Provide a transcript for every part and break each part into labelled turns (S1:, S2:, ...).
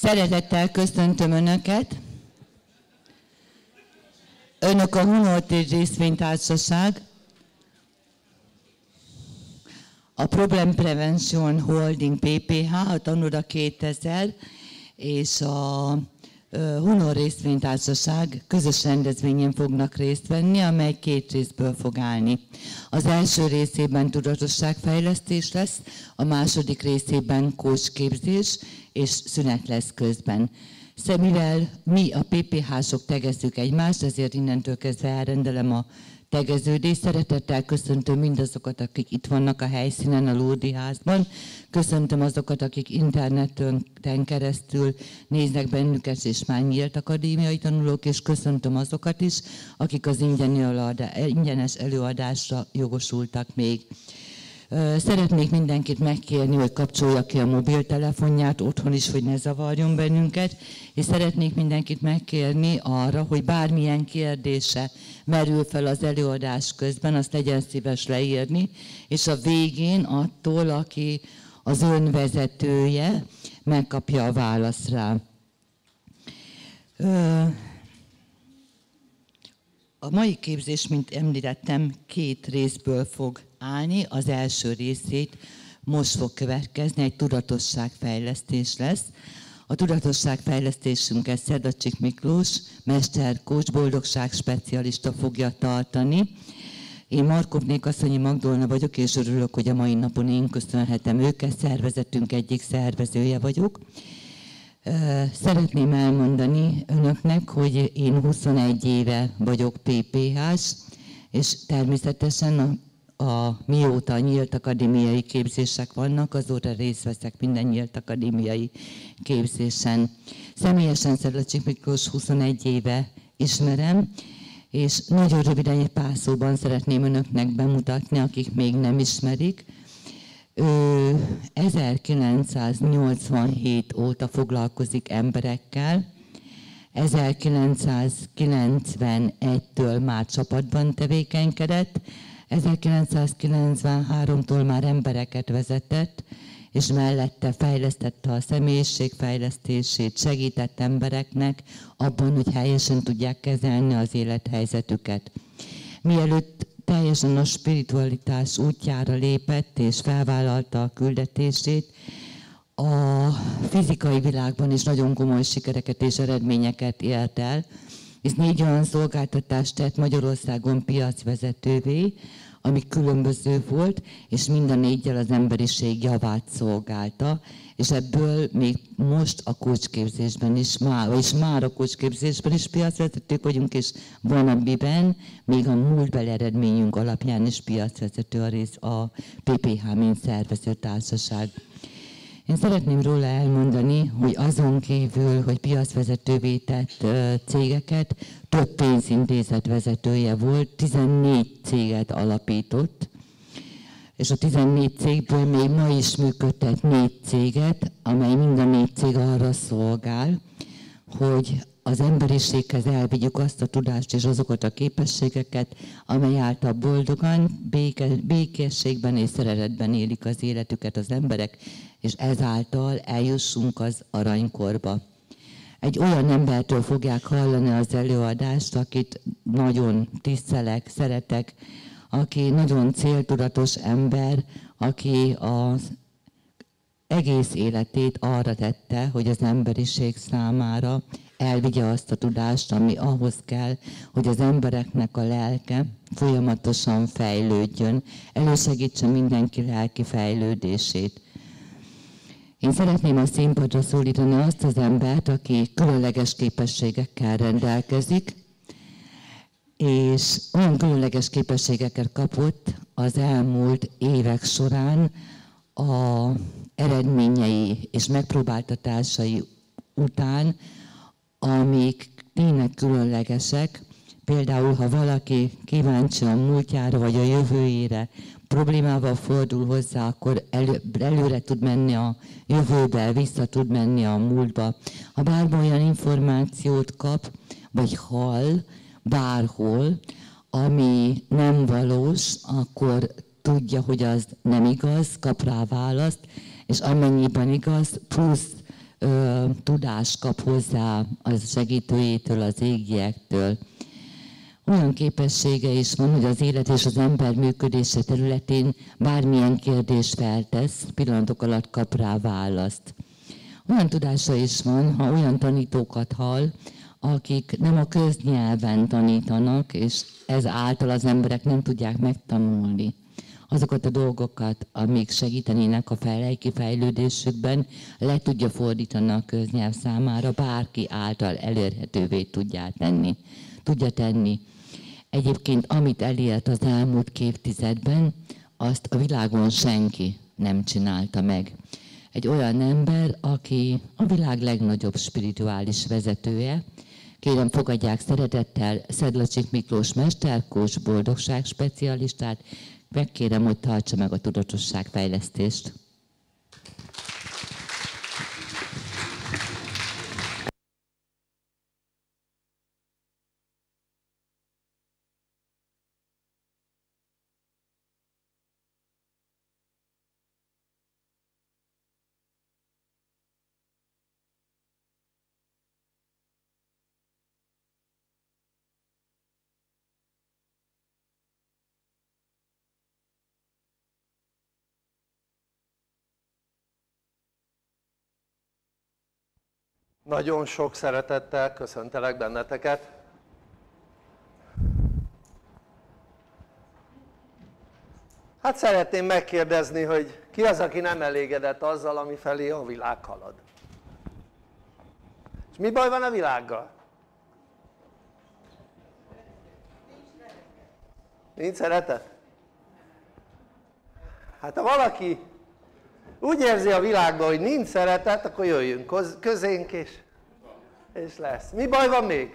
S1: Szeretettel köszöntöm Önöket. Önök a Hunoltér részvénytársaság, a Problem Prevention Holding PPH, a Tanura 2000 és a Hunor részvénytársaság közös rendezvényen fognak részt venni, amely két részből fog állni. Az első részében tudatosságfejlesztés lesz, a második részében kócsképzés és szünet lesz közben. Mivel mi a PPH-sok tegezzük egymást, ezért innentől kezdve elrendelem a tegeződés. Szeretettel köszöntöm mindazokat, akik itt vannak a helyszínen, a Lódi házban. Köszöntöm azokat, akik interneten keresztül néznek bennünket, és már nyílt akadémiai tanulók, és köszöntöm azokat is, akik az ingyenes előadásra jogosultak még. Szeretnék mindenkit megkérni, hogy kapcsolja ki a mobiltelefonját otthon is, hogy ne zavarjon bennünket, és szeretnék mindenkit megkérni arra, hogy bármilyen kérdése merül fel az előadás közben, azt legyen szíves leírni, és a végén attól, aki az önvezetője, megkapja a választ rá. A mai képzés, mint említettem, két részből fog állni. Az első részét most fog következni, egy tudatosságfejlesztés lesz. A tudatosságfejlesztésünket Szerdacsik Miklós, mesterkócs, boldogság specialista fogja tartani. Én Markovnék asszonyi Magdolna vagyok, és örülök, hogy a mai napon én köszönhetem őket, szervezetünk egyik szervezője vagyok. Szeretném elmondani önöknek, hogy én 21 éve vagyok PPH-s, és természetesen a a, mióta nyílt akadémiai képzések vannak, azóta részt veszek minden nyílt akadémiai képzésen. Személyesen Szedlacsik Miklós 21 éve ismerem, és nagyon röviden egy pár szóban szeretném önöknek bemutatni, akik még nem ismerik. Ő 1987 óta foglalkozik emberekkel, 1991-től már csapatban tevékenykedett, 1993-tól már embereket vezetett, és mellette fejlesztette a személyiségfejlesztését, segített embereknek abban, hogy helyesen tudják kezelni az élethelyzetüket. Mielőtt teljesen a spiritualitás útjára lépett és felvállalta a küldetését, a fizikai világban is nagyon komoly sikereket és eredményeket ért el, és négy olyan szolgáltatást tett Magyarországon piacvezetővé, ami különböző volt, és mind a négyel az emberiség javát szolgálta, és ebből még most a kócsképzésben is, már, és már a kócsképzésben is piacvezetők vagyunk, és van a biben, még a múltbeli eredményünk alapján is piacvezető a rész a PPH, mint szervezőtársaság. Én szeretném róla elmondani, hogy azon kívül, hogy piacvezetővé tett cégeket, több pénzintézet vezetője volt, 14 céget alapított, és a 14 cégből még ma is működtet négy céget, amely mind a négy cég arra szolgál, hogy az emberiséghez elvigyük azt a tudást és azokat a képességeket, amely által boldogan, béke, békességben és szeretetben élik az életüket az emberek, és ezáltal eljussunk az aranykorba. Egy olyan embertől fogják hallani az előadást, akit nagyon tisztelek, szeretek, aki nagyon céltudatos ember, aki az egész életét arra tette, hogy az emberiség számára elvigye azt a tudást, ami ahhoz kell, hogy az embereknek a lelke folyamatosan fejlődjön, elősegítse mindenki lelki fejlődését. Én szeretném a színpadra szólítani azt az embert, aki különleges képességekkel rendelkezik, és olyan különleges képességeket kapott az elmúlt évek során a eredményei és megpróbáltatásai után, amik tényleg különlegesek, Például, ha valaki kíváncsi a múltjára vagy a jövőjére, problémával fordul hozzá, akkor elő, előre tud menni a jövőbe, vissza tud menni a múltba. Ha bármilyen információt kap, vagy hall bárhol, ami nem valós, akkor tudja, hogy az nem igaz, kap rá választ, és amennyiben igaz, plusz ö, tudást kap hozzá az segítőjétől, az égiektől. Olyan képessége is van, hogy az élet és az ember működése területén bármilyen kérdést feltesz, pillanatok alatt kap rá választ. Olyan tudása is van, ha olyan tanítókat hall, akik nem a köznyelven tanítanak, és ez által az emberek nem tudják megtanulni azokat a dolgokat, amik segítenének a fejlejki fejlődésükben, le tudja fordítani a köznyelv számára, bárki által elérhetővé tudja tenni. Tudja tenni. Egyébként, amit elért az elmúlt évtizedben, azt a világon senki nem csinálta meg. Egy olyan ember, aki a világ legnagyobb spirituális vezetője, Kérem, fogadják szeretettel Szedlacsik Miklós mesterkós boldogság specialistát, megkérem, hogy tartsa meg a tudatosságfejlesztést.
S2: Nagyon sok szeretettel köszöntelek benneteket. Hát szeretném megkérdezni, hogy ki az, aki nem elégedett azzal, ami felé a világ halad? És mi baj van a világgal? Nincs szeretet? Hát ha valaki úgy érzi a világban hogy nincs szeretet akkor jöjjünk közénk és, és lesz. Mi baj van még?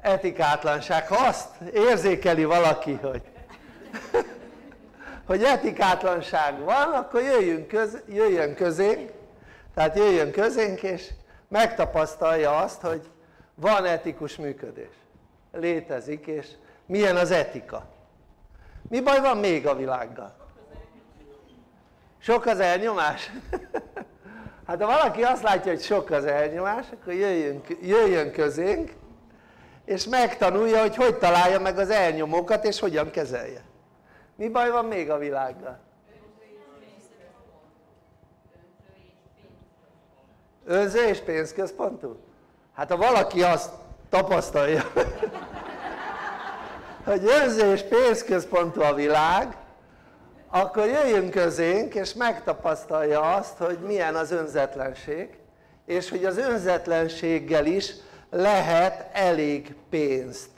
S2: etikátlanság, ha azt érzékeli valaki hogy hogy etikátlanság van akkor jöjjön, köz, jöjjön közénk. Tehát jöjjön közénk és megtapasztalja azt hogy van etikus működés. Létezik és milyen az etika. Mi baj van még a világgal? Sok az elnyomás? hát ha valaki azt látja hogy sok az elnyomás akkor jöjjön, jöjjön közénk és megtanulja hogy hogy találja meg az elnyomókat és hogyan kezelje mi baj van még a világgal? önző és pénzközpontú? hát ha valaki azt tapasztalja hogy önző és pénzközpontú a világ akkor jöjjön közénk és megtapasztalja azt hogy milyen az önzetlenség és hogy az önzetlenséggel is lehet elég pénzt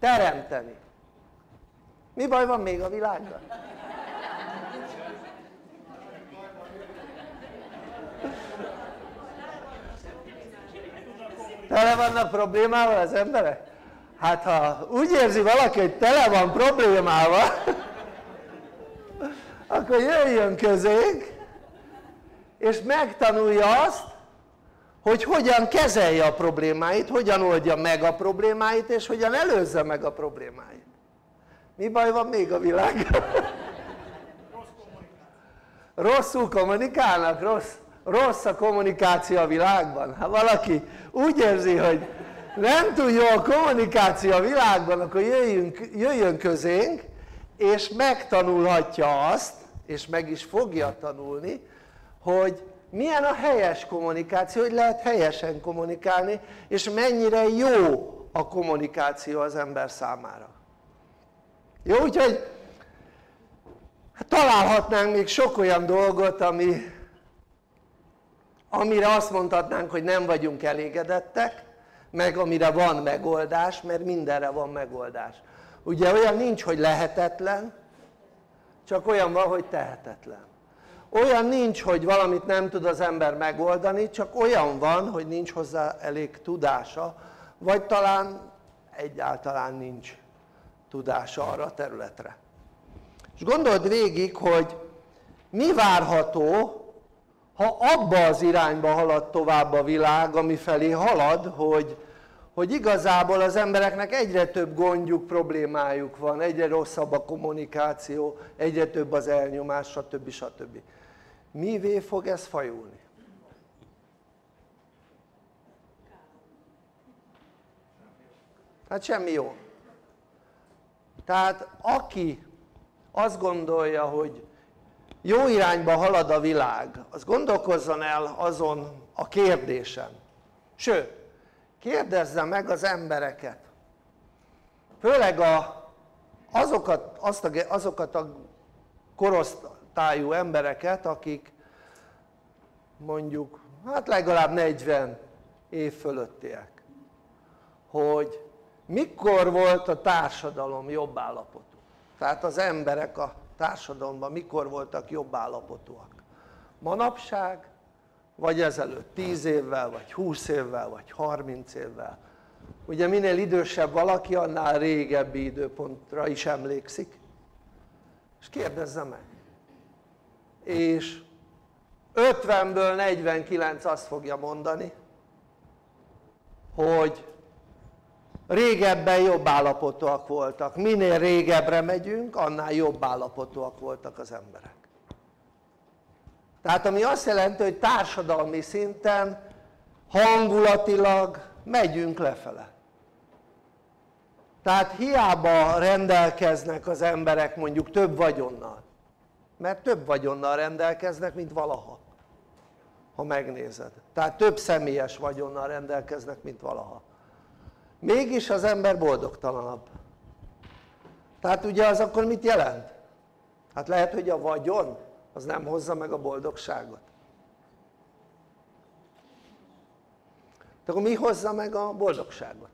S2: teremteni mi baj van még a világban? tele vannak problémával az emberek? hát ha úgy érzi valaki hogy tele van problémával akkor jöjjön közénk és megtanulja azt hogy hogyan kezelje a problémáit, hogyan oldja meg a problémáit és hogyan előzze meg a problémáit mi baj van még a világban? rosszul kommunikálnak? Rossz, rossz a kommunikáció a világban? ha valaki úgy érzi hogy nem túl jó a kommunikáció a világban akkor jöjjünk, jöjjön közénk és megtanulhatja azt és meg is fogja tanulni hogy milyen a helyes kommunikáció, hogy lehet helyesen kommunikálni és mennyire jó a kommunikáció az ember számára. Jó úgyhogy hát találhatnánk még sok olyan dolgot ami amire azt mondhatnánk hogy nem vagyunk elégedettek meg amire van megoldás mert mindenre van megoldás. Ugye olyan nincs hogy lehetetlen csak olyan van hogy tehetetlen. Olyan nincs hogy valamit nem tud az ember megoldani csak olyan van hogy nincs hozzá elég tudása vagy talán egyáltalán nincs tudása arra a területre. És gondold végig hogy mi várható ha abba az irányba halad tovább a világ ami felé halad hogy hogy igazából az embereknek egyre több gondjuk, problémájuk van, egyre rosszabb a kommunikáció, egyre több az elnyomás, stb. stb. mivé fog ez fajulni? hát semmi jó tehát aki azt gondolja hogy jó irányba halad a világ az gondolkozzon el azon a kérdésen sőt kérdezze meg az embereket. Főleg a, azokat, azt a, azokat a korosztályú embereket akik mondjuk hát legalább 40 év fölöttiek. Hogy mikor volt a társadalom jobb állapotú tehát az emberek a társadalomban mikor voltak jobb állapotúak manapság vagy ezelőtt 10 évvel vagy 20 évvel vagy 30 évvel. Ugye minél idősebb valaki annál régebbi időpontra is emlékszik. És kérdezze meg. És 50-ből 49 azt fogja mondani hogy régebben jobb állapotúak voltak. Minél régebbre megyünk annál jobb állapotúak voltak az emberek tehát ami azt jelenti hogy társadalmi szinten hangulatilag megyünk lefele. Tehát hiába rendelkeznek az emberek mondjuk több vagyonnal mert több vagyonnal rendelkeznek mint valaha ha megnézed. Tehát több személyes vagyonnal rendelkeznek mint valaha. Mégis az ember boldogtalanabb. Tehát ugye az akkor mit jelent? hát lehet hogy a vagyon az nem hozza meg a boldogságot. De akkor mi hozza meg a boldogságot?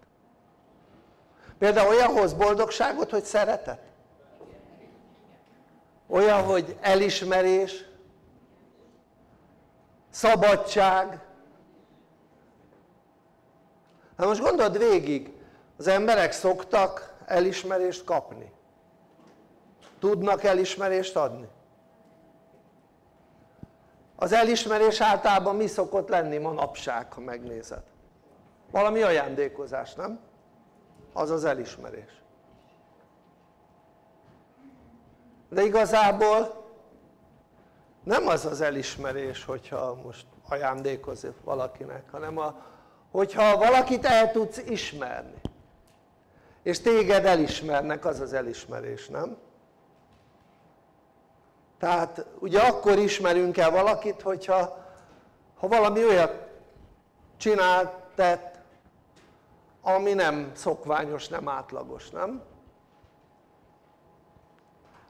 S2: például olyan hoz boldogságot hogy szeretet? Olyan hogy elismerés? Szabadság? Hát most gondold végig az emberek szoktak elismerést kapni. Tudnak elismerést adni az elismerés általában mi szokott lenni manapság ha megnézed valami ajándékozás nem? az az elismerés de igazából nem az az elismerés hogyha most ajándékozik valakinek hanem a, hogyha valakit el tudsz ismerni és téged elismernek az az elismerés nem? Tehát ugye akkor ismerünk el valakit hogyha ha valami olyat csinált, tett ami nem szokványos, nem átlagos, nem?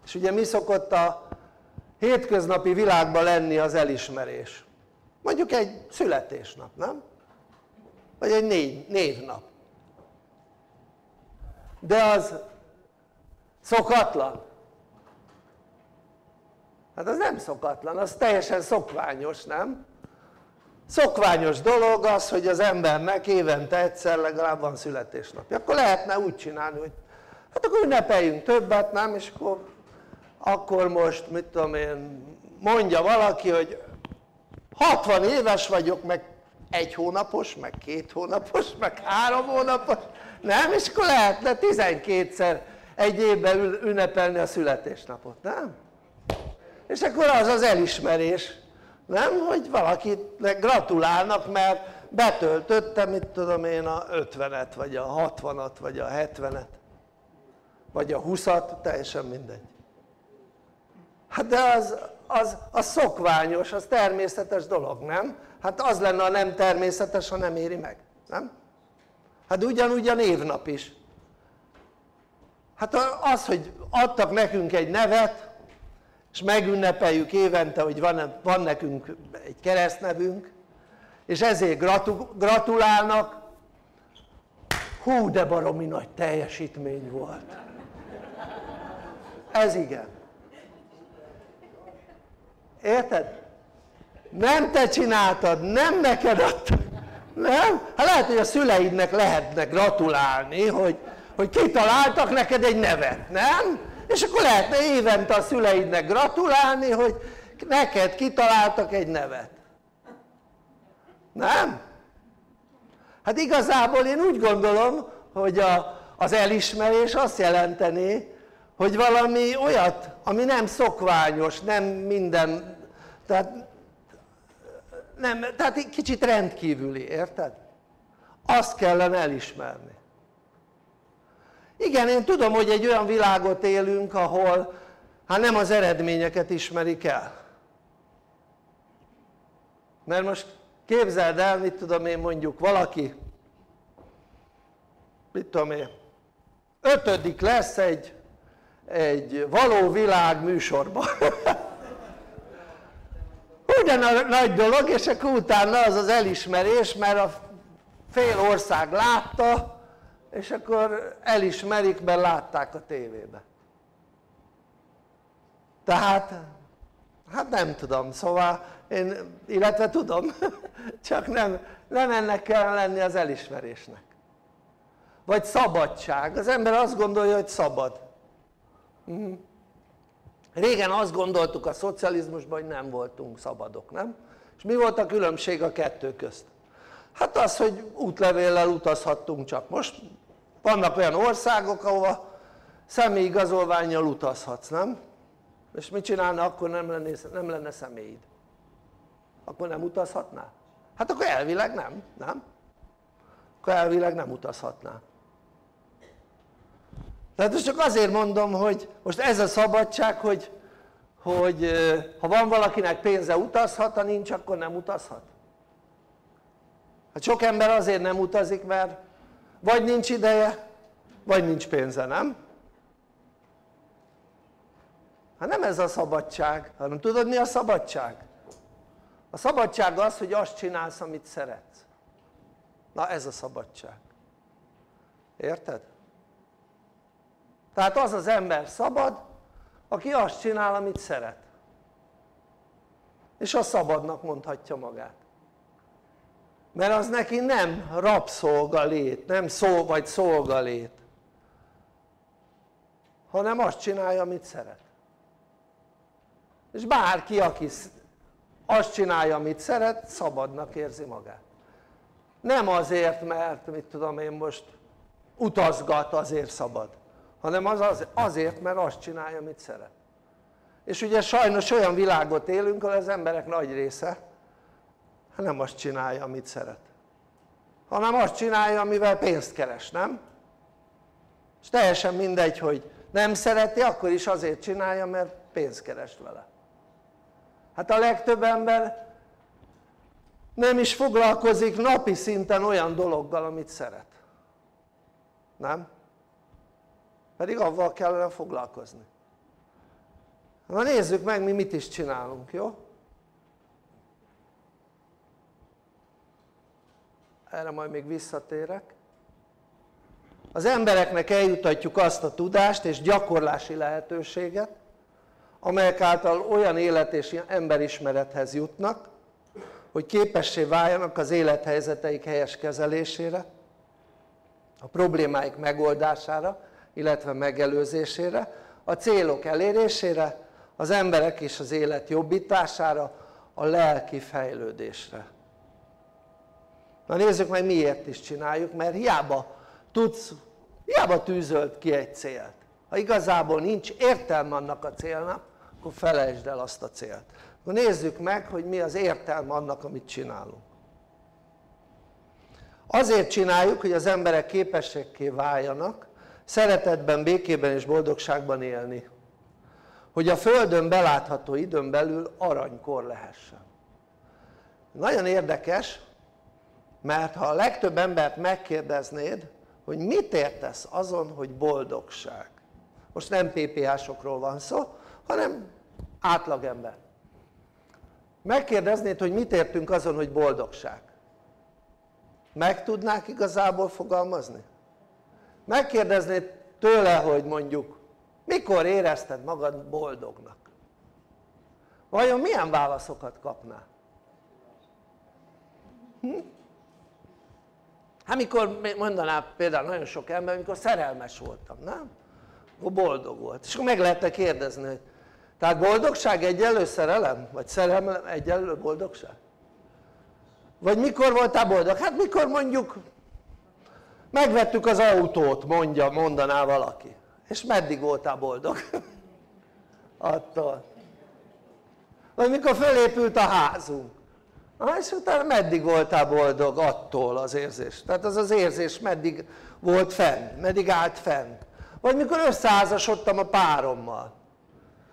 S2: és ugye mi szokott a hétköznapi világban lenni az elismerés mondjuk egy születésnap, nem? vagy egy név, névnap de az szokatlan hát az nem szokatlan, az teljesen szokványos, nem? szokványos dolog az hogy az embernek évente egyszer legalább van születésnapja akkor lehetne úgy csinálni hogy hát akkor ünnepeljünk többet nem és akkor, akkor most mit tudom én mondja valaki hogy 60 éves vagyok meg egy hónapos meg két hónapos meg három hónapos nem? és akkor lehetne 12-szer egy évben ünnepelni a születésnapot, nem? És akkor az az elismerés nem? hogy valakinek gratulálnak mert betöltötte mit tudom én a 50-et vagy a 60-at vagy a 70-et vagy a 20-at, teljesen mindegy hát de az, az, az szokványos, az természetes dolog, nem? hát az lenne a nem természetes ha nem éri meg, nem? hát ugyanúgy a névnap is hát az hogy adtak nekünk egy nevet és megünnepeljük évente hogy van, van nekünk egy keresztnevünk és ezért gratulálnak hú de baromi nagy teljesítmény volt ez igen érted? nem te csináltad, nem neked adtad nem? hát lehet hogy a szüleidnek lehetne gratulálni hogy, hogy kitaláltak neked egy nevet, nem? És akkor lehetne évente a szüleidnek gratulálni hogy neked kitaláltak egy nevet nem? hát igazából én úgy gondolom hogy a, az elismerés azt jelenteni hogy valami olyat ami nem szokványos, nem minden tehát nem, tehát kicsit rendkívüli, érted? azt kellene elismerni igen én tudom hogy egy olyan világot élünk ahol hát nem az eredményeket ismerik el. Mert most képzeld el mit tudom én mondjuk valaki mit tudom én ötödik lesz egy, egy való világ műsorban. Ugyan a nagy dolog és akkor utána az az elismerés mert a fél ország látta és akkor elismerik mert látták a tévébe tehát hát nem tudom szóval én illetve tudom csak nem, nem ennek kell lenni az elismerésnek vagy szabadság, az ember azt gondolja hogy szabad mhm. régen azt gondoltuk a szocializmusban hogy nem voltunk szabadok, nem? és mi volt a különbség a kettő közt? hát az hogy útlevéllel utazhattunk csak most vannak olyan országok ahova személyigazolványjal utazhatsz, nem? és mit csinálna akkor nem lenne, nem lenne személyid? akkor nem utazhatnál? hát akkor elvileg nem, nem? akkor elvileg nem utazhatnál tehát most csak azért mondom hogy most ez a szabadság hogy, hogy ha van valakinek pénze utazhat ha nincs akkor nem utazhat hát sok ember azért nem utazik mert vagy nincs ideje vagy nincs pénze, nem? hát nem ez a szabadság hanem tudod mi a szabadság? a szabadság az hogy azt csinálsz amit szeretsz na ez a szabadság érted? tehát az az ember szabad aki azt csinál amit szeret és a szabadnak mondhatja magát mert az neki nem rabszolgalét, nem szó vagy szolgalét hanem azt csinálja amit szeret. És bárki aki azt csinálja amit szeret szabadnak érzi magát. Nem azért mert mit tudom én most utazgat azért szabad hanem az azért mert azt csinálja amit szeret. És ugye sajnos olyan világot élünk ahol az emberek nagy része nem azt csinálja amit szeret hanem azt csinálja amivel pénzt keres, nem? és teljesen mindegy hogy nem szereti akkor is azért csinálja mert pénzt keres vele hát a legtöbb ember nem is foglalkozik napi szinten olyan dologgal amit szeret nem? pedig avval kellene foglalkozni na nézzük meg mi mit is csinálunk, jó? Erre majd még visszatérek. Az embereknek eljutatjuk azt a tudást és gyakorlási lehetőséget amelyek által olyan élet és emberismerethez jutnak hogy képessé váljanak az élethelyzeteik helyes kezelésére a problémáik megoldására illetve megelőzésére a célok elérésére az emberek és az élet jobbítására a lelki fejlődésre na nézzük meg miért is csináljuk mert hiába tudsz hiába tűzölt ki egy célt. Ha igazából nincs értelme annak a célnak akkor felejtsd el azt a célt. Akkor nézzük meg hogy mi az értelme annak amit csinálunk. Azért csináljuk hogy az emberek képességké váljanak szeretetben, békében és boldogságban élni. Hogy a Földön belátható időn belül aranykor lehessen. Nagyon érdekes mert ha a legtöbb embert megkérdeznéd hogy mit értesz azon hogy boldogság most nem PPH-sokról van szó hanem átlagember megkérdeznéd hogy mit értünk azon hogy boldogság meg tudnák igazából fogalmazni? megkérdeznéd tőle hogy mondjuk mikor érezted magad boldognak? vajon milyen válaszokat kapnál? Hm? Hát mikor mondaná például nagyon sok ember amikor szerelmes voltam, nem? akkor boldog volt és akkor meg lehetne kérdezni hogy tehát boldogság egyenlő szerelem? vagy szerelem egyenlő boldogság? vagy mikor voltál boldog? hát mikor mondjuk megvettük az autót mondja, mondaná valaki és meddig voltál boldog? attól vagy mikor fölépült a házunk ah, és utána meddig voltál boldog attól az érzés tehát az az érzés meddig volt fenn, meddig állt fenn vagy mikor összeházasodtam a párommal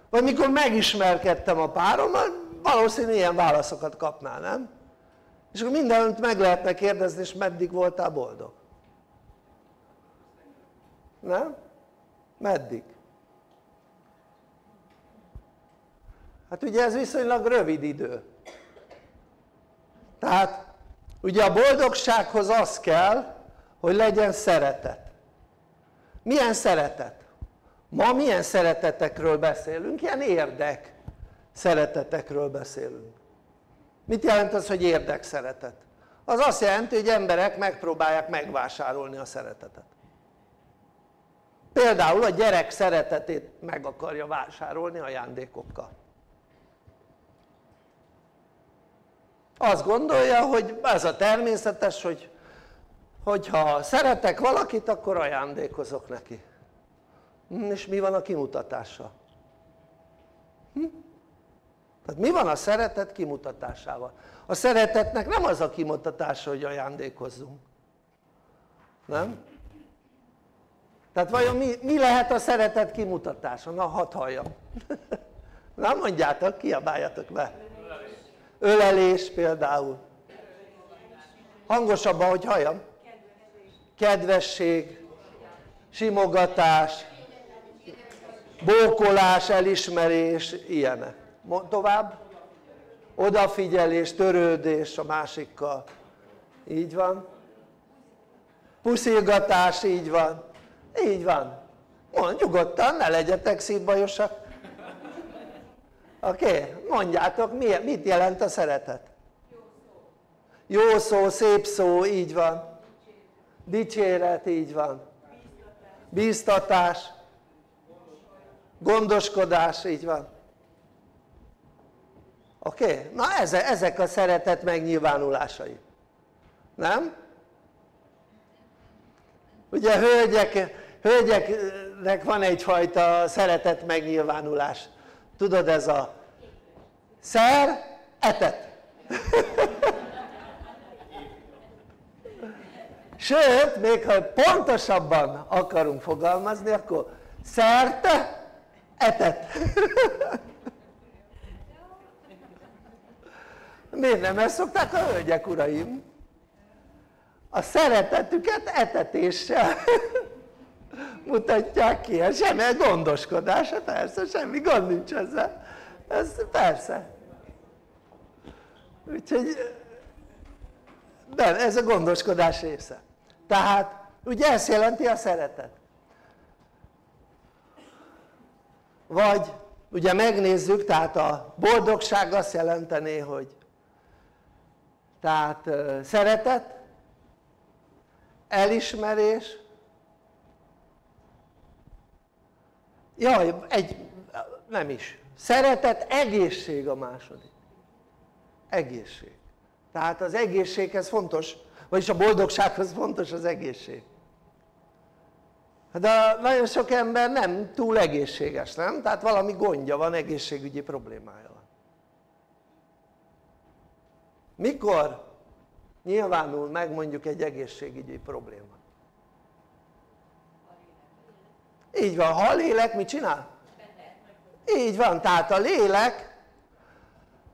S2: vagy mikor megismerkedtem a párommal valószínűleg ilyen válaszokat kapnál, nem? és akkor mindenütt meg lehetne kérdezni és meddig voltál boldog nem? meddig? hát ugye ez viszonylag rövid idő tehát ugye a boldogsághoz az kell hogy legyen szeretet milyen szeretet? ma milyen szeretetekről beszélünk? ilyen érdek szeretetekről beszélünk mit jelent az hogy érdek szeretet? az azt jelenti hogy emberek megpróbálják megvásárolni a szeretetet például a gyerek szeretetét meg akarja vásárolni ajándékokkal azt gondolja hogy ez a természetes hogy hogyha szeretek valakit akkor ajándékozok neki hm, és mi van a kimutatással? Hm? tehát mi van a szeretet kimutatásával? a szeretetnek nem az a kimutatása hogy ajándékozzunk nem? tehát vajon mi, mi lehet a szeretet kimutatása? na hadd halljam na mondjátok, kiabáljatok be ölelés például. Hangosabban hogy halljam kedvesség simogatás bókolás, elismerés, ilyenek. Tovább. Odafigyelés, törődés a másikkal. Így van. Puszilgatás, így van. Így van. Mond, nyugodtan, ne legyetek szívbajosak oké? Okay? mondjátok mit jelent a szeretet? jó szó, szép szó, így van dicséret, így van bíztatás gondoskodás, így van oké? Okay? na ezek a szeretet megnyilvánulásai nem? ugye hölgyek, hölgyeknek van egyfajta szeretet megnyilvánulás tudod ez a szer etet. Sőt még ha pontosabban akarunk fogalmazni akkor szerte etet. Miért nem ezt szokták a hölgyek uraim? a szeretetüket etetéssel mutatják ki, ez semmi gondoskodás, hát persze, semmi gond nincs ezzel, ez persze. Úgyhogy de ez a gondoskodás része. Tehát ugye ezt jelenti a szeretet. Vagy ugye megnézzük tehát a boldogság azt jelentené hogy tehát szeretet elismerés jaj, egy, nem is, szeretet, egészség a második. Egészség. Tehát az egészséghez fontos vagyis a boldogsághoz fontos az egészség. De nagyon sok ember nem túl egészséges, nem? tehát valami gondja van, egészségügyi problémája van. Mikor nyilvánul meg mondjuk egy egészségügyi probléma? Így van, ha a lélek mit csinál? így van, tehát a lélek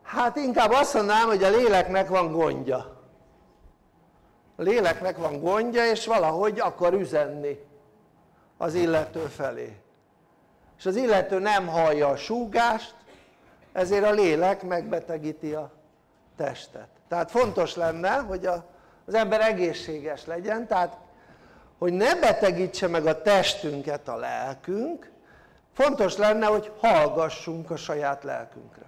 S2: hát inkább azt mondanám hogy a léleknek van gondja. A léleknek van gondja és valahogy akar üzenni az illető felé. És az illető nem hallja a súgást ezért a lélek megbetegíti a testet. Tehát fontos lenne hogy a, az ember egészséges legyen tehát hogy ne betegítse meg a testünket a lelkünk fontos lenne hogy hallgassunk a saját lelkünkre.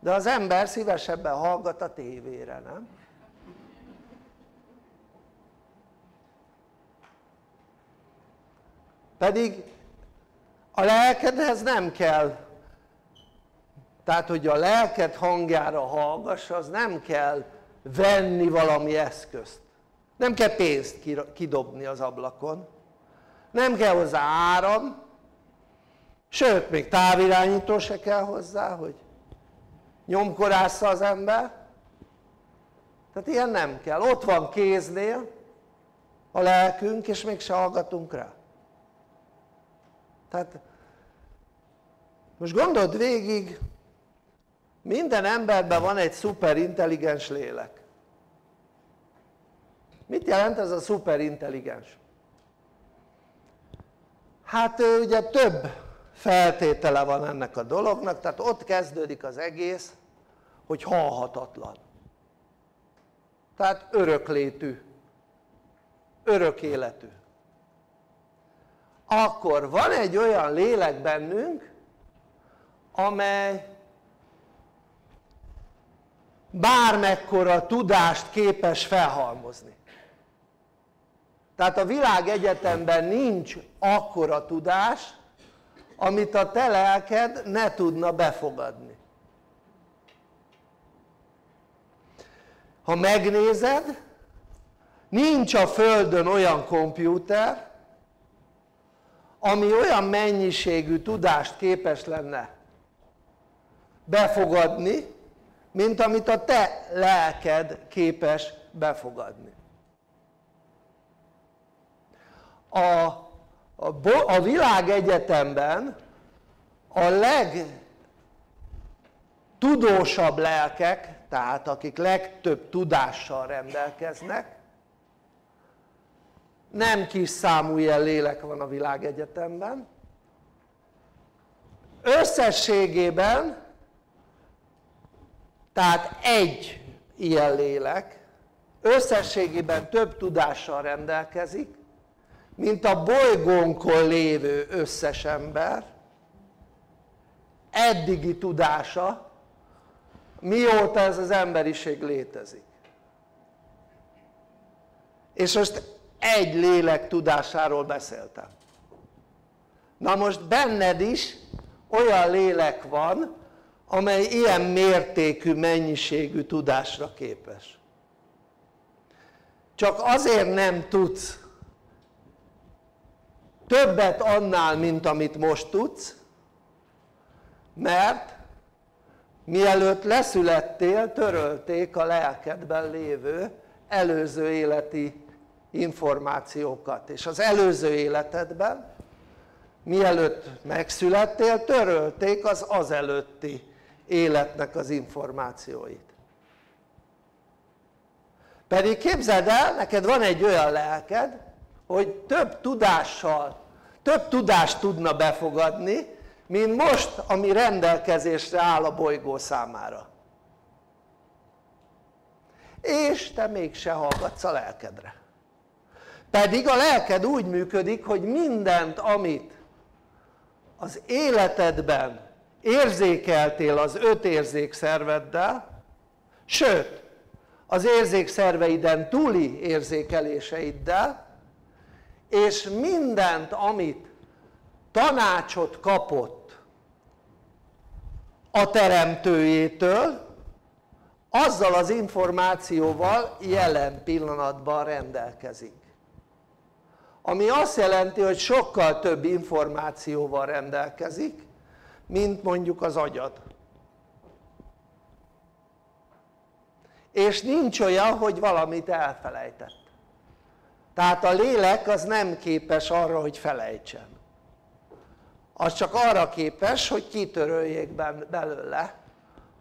S2: De az ember szívesebben hallgat a tévére, nem? pedig a lelkedhez nem kell. Tehát hogy a lelked hangjára hallgass az nem kell venni valami eszközt nem kell pénzt kidobni az ablakon. Nem kell hozzá áram. Sőt még távirányító se kell hozzá hogy nyomkorásza az ember. Tehát ilyen nem kell, ott van kéznél a lelkünk és mégse hallgatunk rá. Tehát most gondold végig minden emberben van egy szuperintelligens lélek mit jelent ez a szuperintelligens? hát ugye több feltétele van ennek a dolognak tehát ott kezdődik az egész hogy halhatatlan. Tehát öröklétű örök életű. Akkor van egy olyan lélek bennünk amely bármekkora tudást képes felhalmozni tehát a világegyetemben nincs akkora tudás amit a te lelked ne tudna befogadni. Ha megnézed nincs a földön olyan kompjúter ami olyan mennyiségű tudást képes lenne befogadni mint amit a te lelked képes befogadni a, a, a világegyetemben a legtudósabb lelkek tehát akik legtöbb tudással rendelkeznek nem kis számú ilyen lélek van a világegyetemben. Összességében tehát egy ilyen lélek összességében több tudással rendelkezik mint a bolygónkon lévő összes ember. Eddigi tudása mióta ez az emberiség létezik. És most egy lélek tudásáról beszéltem. Na most benned is olyan lélek van amely ilyen mértékű mennyiségű tudásra képes. Csak azért nem tudsz többet annál mint amit most tudsz mert mielőtt leszülettél törölték a lelkedben lévő előző életi információkat. És az előző életedben mielőtt megszülettél törölték az azelőtti életnek az információit. Pedig képzeld el neked van egy olyan lelked hogy több tudással több tudást tudna befogadni mint most ami rendelkezésre áll a bolygó számára. És te mégse hallgatsz a lelkedre. Pedig a lelked úgy működik hogy mindent amit az életedben érzékeltél az öt érzékszerveddel sőt az érzékszerveiden túli érzékeléseiddel és mindent amit tanácsot kapott a teremtőjétől azzal az információval jelen pillanatban rendelkezik. Ami azt jelenti hogy sokkal több információval rendelkezik mint mondjuk az agyad. És nincs olyan hogy valamit elfelejtett tehát a lélek az nem képes arra hogy felejtsen az csak arra képes hogy kitöröljék belőle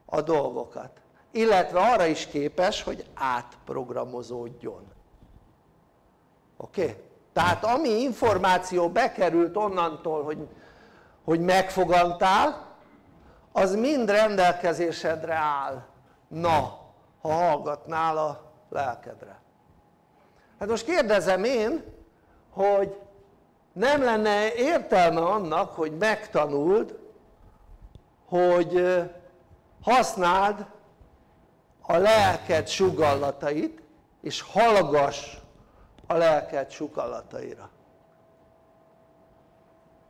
S2: a dolgokat illetve arra is képes hogy átprogramozódjon oké? Okay? tehát ami információ bekerült onnantól hogy, hogy megfogantál az mind rendelkezésedre áll na ha hallgatnál a lelkedre hát most kérdezem én hogy nem lenne értelme annak hogy megtanuld hogy használd a lelked sugallatait és hallgass a lelked sukallataira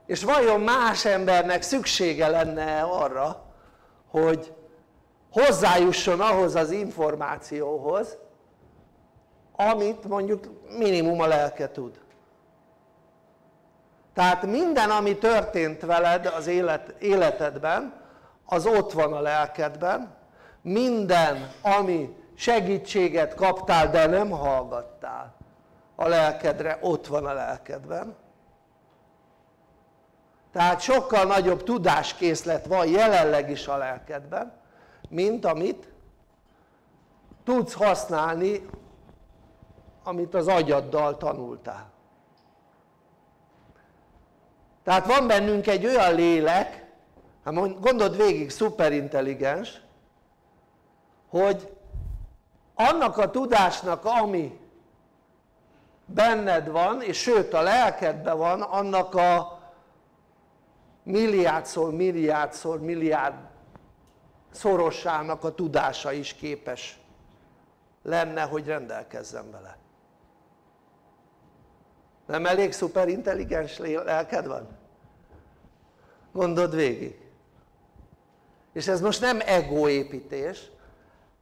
S2: és vajon más embernek szüksége lenne arra hogy hozzájusson ahhoz az információhoz amit mondjuk minimum a lelke tud. Tehát minden ami történt veled az élet, életedben az ott van a lelkedben. Minden ami segítséget kaptál de nem hallgattál a lelkedre ott van a lelkedben. Tehát sokkal nagyobb tudáskészlet van jelenleg is a lelkedben mint amit tudsz használni amit az agyaddal tanultál. Tehát van bennünk egy olyan lélek hát gondold végig szuperintelligens hogy annak a tudásnak ami benned van és sőt a lelkedben van annak a milliárdszor, milliárdszor, milliárd szorosának a tudása is képes lenne hogy rendelkezzen vele nem elég szuperintelligens lelked van? gondold végig. És ez most nem egóépítés.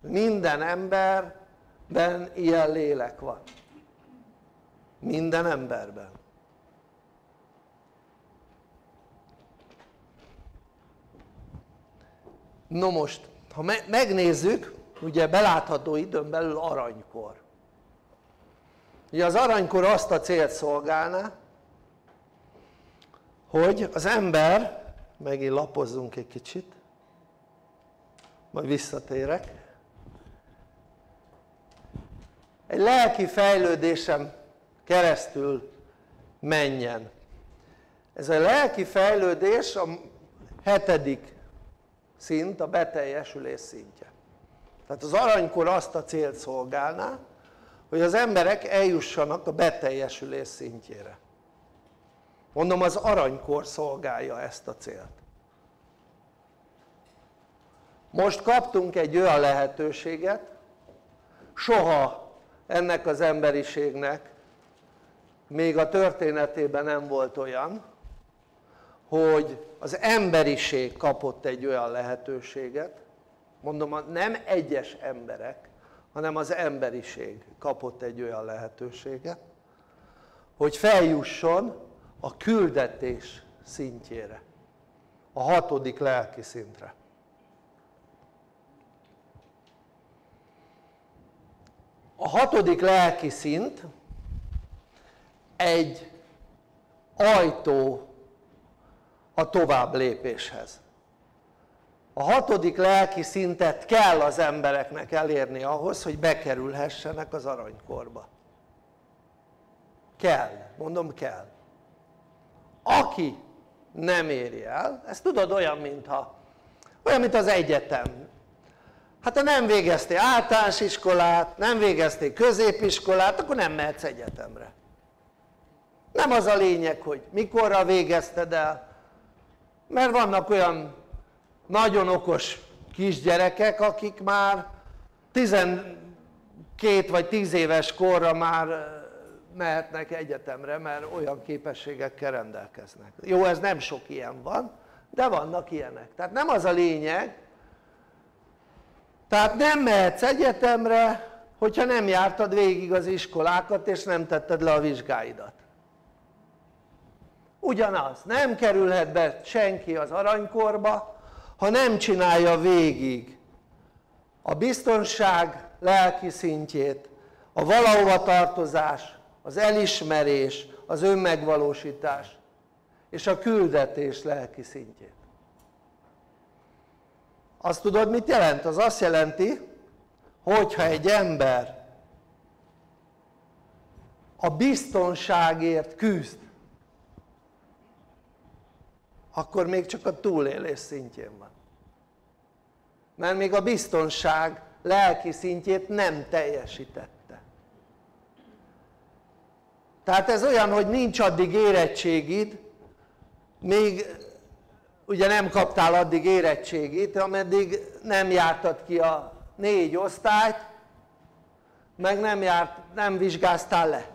S2: Minden emberben ilyen lélek van. Minden emberben. No most ha megnézzük ugye belátható időn belül aranykor ugye az aranykor azt a célt szolgálná hogy az ember megint lapozzunk egy kicsit majd visszatérek egy lelki fejlődésem keresztül menjen. Ez a lelki fejlődés a hetedik szint a beteljesülés szintje. Tehát az aranykor azt a célt szolgálná hogy az emberek eljussanak a beteljesülés szintjére. Mondom az aranykor szolgálja ezt a célt. Most kaptunk egy olyan lehetőséget soha ennek az emberiségnek még a történetében nem volt olyan hogy az emberiség kapott egy olyan lehetőséget mondom nem egyes emberek hanem az emberiség kapott egy olyan lehetőséget hogy feljusson a küldetés szintjére a hatodik lelki szintre. A hatodik lelki szint egy ajtó a tovább lépéshez a hatodik lelki szintet kell az embereknek elérni ahhoz hogy bekerülhessenek az aranykorba. Kell, mondom kell. Aki nem éri el, ezt tudod olyan mintha olyan mint az egyetem. Hát ha nem végeztél általános iskolát, nem végeztél középiskolát akkor nem mehetsz egyetemre. Nem az a lényeg hogy mikorra végezted el mert vannak olyan nagyon okos kisgyerekek akik már 12 vagy 10 éves korra már mehetnek egyetemre mert olyan képességekkel rendelkeznek. Jó ez nem sok ilyen van de vannak ilyenek. Tehát nem az a lényeg tehát nem mehetsz egyetemre hogyha nem jártad végig az iskolákat és nem tetted le a vizsgáidat. Ugyanaz, nem kerülhet be senki az aranykorba ha nem csinálja végig a biztonság lelki szintjét a valahova tartozás, az elismerés, az önmegvalósítás és a küldetés lelki szintjét azt tudod mit jelent? az azt jelenti hogyha egy ember a biztonságért küzd akkor még csak a túlélés szintjén van mert még a biztonság lelki szintjét nem teljesítette. Tehát ez olyan hogy nincs addig érettségid még ugye nem kaptál addig érettségit ameddig nem jártad ki a négy osztályt meg nem, járt, nem vizsgáztál le.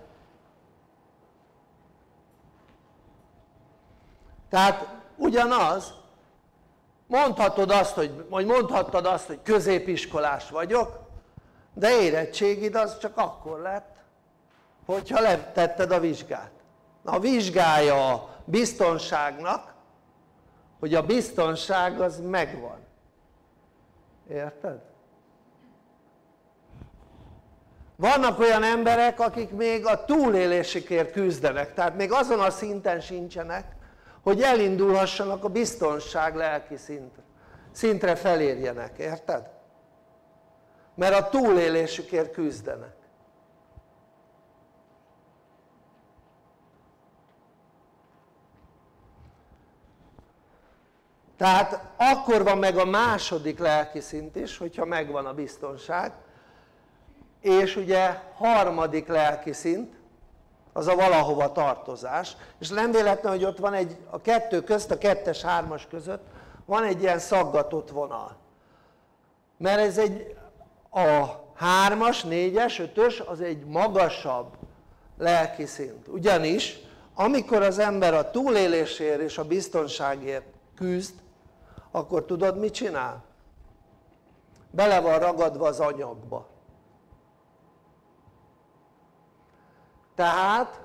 S2: Tehát ugyanaz mondhatod azt hogy, vagy mondhattad azt hogy középiskolás vagyok de érettségid az csak akkor lett hogyha letetted a vizsgát a vizsgája biztonságnak hogy a biztonság az megvan érted? vannak olyan emberek akik még a túlélésükért küzdenek tehát még azon a szinten sincsenek hogy elindulhassanak a biztonság lelki szintre, szintre felérjenek, érted? mert a túlélésükért küzdenek tehát akkor van meg a második lelki szint is hogyha megvan a biztonság és ugye harmadik lelki szint az a valahova tartozás. És nem véletlen hogy ott van egy a kettő közt a kettes hármas között van egy ilyen szaggatott vonal. Mert ez egy a hármas, négyes, ötös az egy magasabb lelki szint. Ugyanis amikor az ember a túlélésért és a biztonságért küzd akkor tudod mit csinál? bele van ragadva az anyagba tehát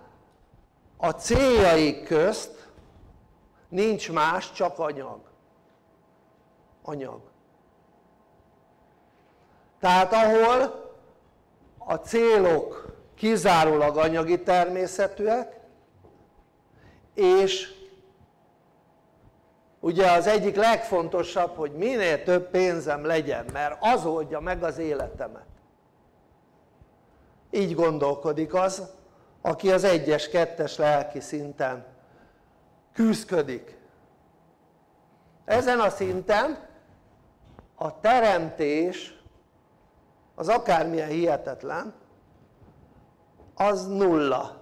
S2: a céljaik közt nincs más csak anyag. Anyag. Tehát ahol a célok kizárólag anyagi természetűek és ugye az egyik legfontosabb hogy minél több pénzem legyen mert az oldja meg az életemet. Így gondolkodik az aki az egyes, kettes lelki szinten küzdködik ezen a szinten a teremtés az akármilyen hihetetlen az nulla.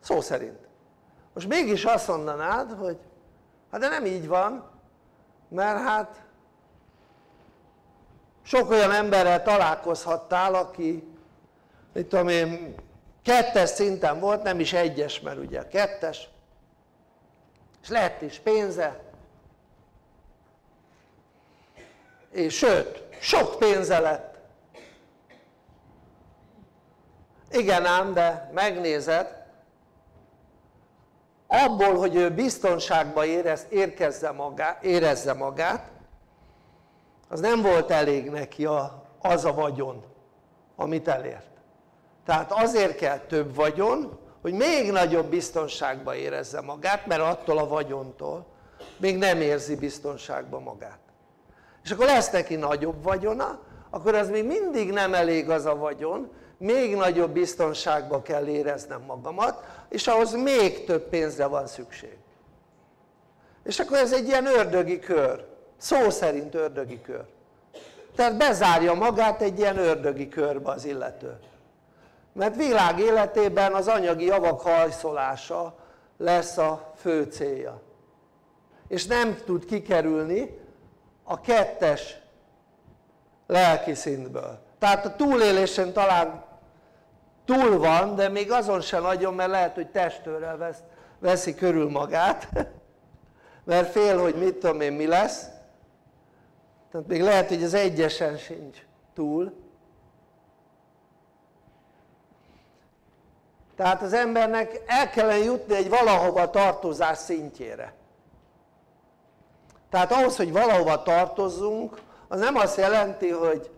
S2: Szó szerint. Most mégis azt mondanád hogy hát de nem így van mert hát sok olyan emberrel találkozhattál aki mit tudom én kettes szinten volt nem is egyes mert ugye kettes. És lett is pénze. És sőt sok pénze lett. Igen ám de megnézed. Abból hogy ő biztonságban érez, érkezze magát, érezze magát az nem volt elég neki a, az a vagyon amit elért tehát azért kell több vagyon hogy még nagyobb biztonságban érezze magát mert attól a vagyontól még nem érzi biztonságban magát. És akkor lesz neki nagyobb vagyona akkor az még mindig nem elég az a vagyon még nagyobb biztonságba kell éreznem magamat és ahhoz még több pénzre van szükség. És akkor ez egy ilyen ördögi kör szó szerint ördögi kör. Tehát bezárja magát egy ilyen ördögi körbe az illető mert világ életében az anyagi javak hajszolása lesz a fő célja. És nem tud kikerülni a kettes lelki szintből. Tehát a túlélésen talán túl van de még azon sem nagyon mert lehet hogy testőrrel vesz, veszi körül magát. Mert fél hogy mit tudom én mi lesz. Tehát még lehet hogy az egyesen sincs túl tehát az embernek el kellene jutni egy valahova tartozás szintjére. Tehát ahhoz hogy valahova tartozzunk az nem azt jelenti hogy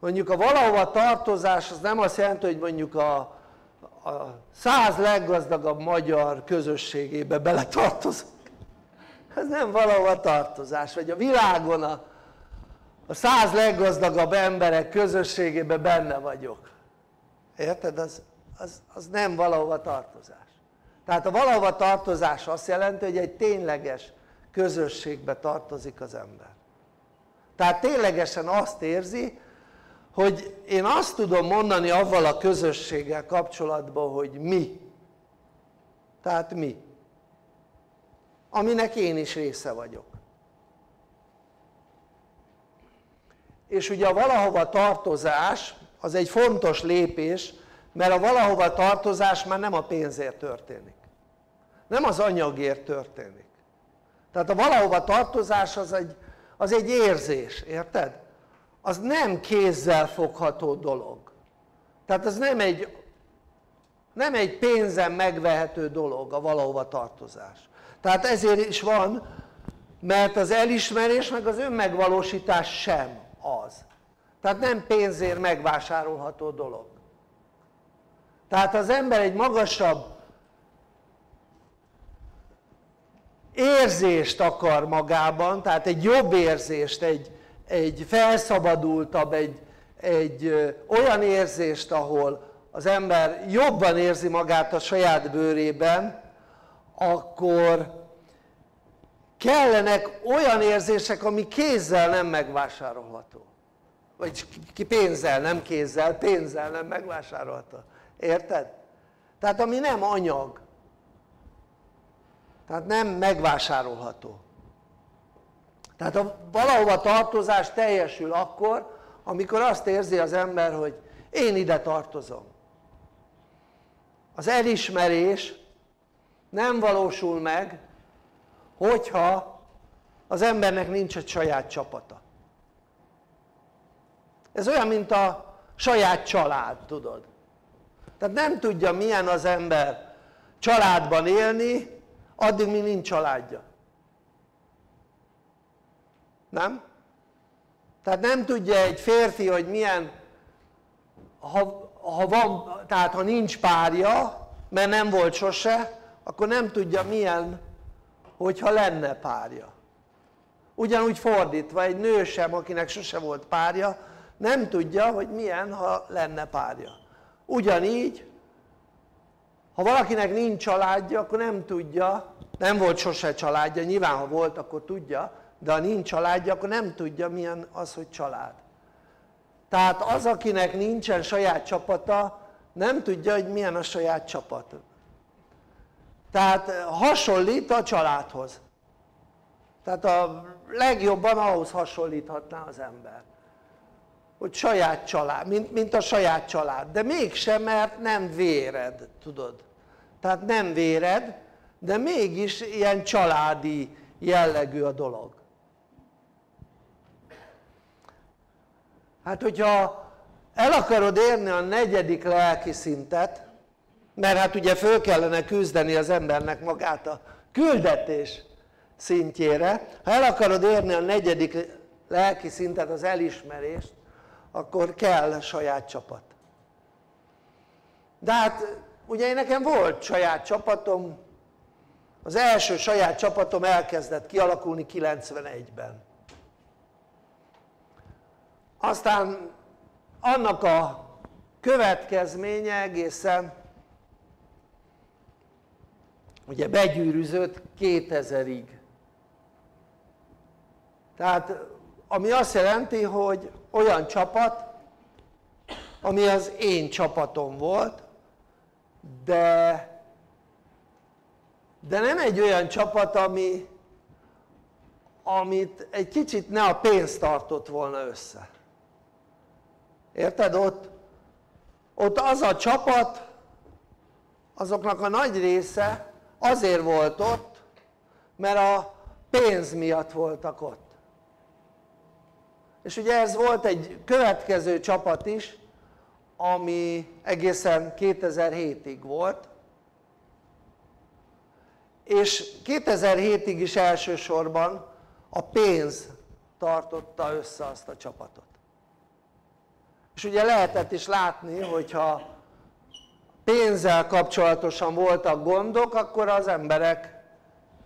S2: mondjuk a valahova tartozás az nem azt jelenti hogy mondjuk a, a száz leggazdagabb magyar közösségébe beletartozunk. Ez nem valahova tartozás vagy a világon a, a száz leggazdagabb emberek közösségébe benne vagyok. Érted? az, az, az nem valahova tartozás. Tehát a valahova tartozás azt jelenti hogy egy tényleges közösségbe tartozik az ember. Tehát ténylegesen azt érzi hogy én azt tudom mondani avval a közösséggel kapcsolatban hogy mi. Tehát mi. Aminek én is része vagyok. És ugye a valahova tartozás az egy fontos lépés mert a valahova tartozás már nem a pénzért történik. Nem az anyagért történik. Tehát a valahova tartozás az egy, az egy érzés, érted? az nem kézzel fogható dolog. Tehát az nem egy nem egy pénzen megvehető dolog a valahova tartozás. Tehát ezért is van mert az elismerés meg az önmegvalósítás sem az. Tehát nem pénzért megvásárolható dolog tehát az ember egy magasabb érzést akar magában, tehát egy jobb érzést, egy, egy felszabadultabb, egy, egy olyan érzést, ahol az ember jobban érzi magát a saját bőrében, akkor kellenek olyan érzések, ami kézzel nem megvásárolható. Vagy ki pénzzel, nem kézzel, pénzzel nem megvásárolható. Érted? Tehát ami nem anyag. Tehát nem megvásárolható. Tehát a valahova tartozás teljesül akkor, amikor azt érzi az ember, hogy én ide tartozom. Az elismerés nem valósul meg, hogyha az embernek nincs egy saját csapata. Ez olyan, mint a saját család, tudod. Tehát nem tudja milyen az ember családban élni, addig mi nincs családja. Nem? Tehát nem tudja egy férfi, hogy milyen, ha, ha van, tehát ha nincs párja, mert nem volt sose, akkor nem tudja milyen, hogyha lenne párja. Ugyanúgy fordítva, egy nő sem, akinek sose volt párja, nem tudja, hogy milyen, ha lenne párja. Ugyanígy, ha valakinek nincs családja, akkor nem tudja, nem volt sose családja, nyilván ha volt, akkor tudja, de ha nincs családja, akkor nem tudja milyen az, hogy család. Tehát az, akinek nincsen saját csapata, nem tudja, hogy milyen a saját csapat. Tehát hasonlít a családhoz. Tehát a legjobban ahhoz hasonlíthatná az ember hogy saját család, mint, mint a saját család, de mégsem, mert nem véred, tudod. Tehát nem véred, de mégis ilyen családi jellegű a dolog. Hát hogyha el akarod érni a negyedik lelki szintet, mert hát ugye föl kellene küzdeni az embernek magát a küldetés szintjére, ha el akarod érni a negyedik lelki szintet, az elismerést, akkor kell saját csapat. De hát ugye nekem volt saját csapatom, az első saját csapatom elkezdett kialakulni 91-ben. Aztán annak a következménye egészen ugye begyűrűzött 2000-ig. Tehát ami azt jelenti, hogy olyan csapat, ami az én csapatom volt, de, de nem egy olyan csapat, ami, amit egy kicsit ne a pénzt tartott volna össze. Érted? Ott, ott az a csapat, azoknak a nagy része azért volt ott, mert a pénz miatt voltak ott és ugye ez volt egy következő csapat is ami egészen 2007-ig volt. És 2007-ig is elsősorban a pénz tartotta össze azt a csapatot. És ugye lehetett is látni hogyha pénzzel kapcsolatosan voltak gondok akkor az emberek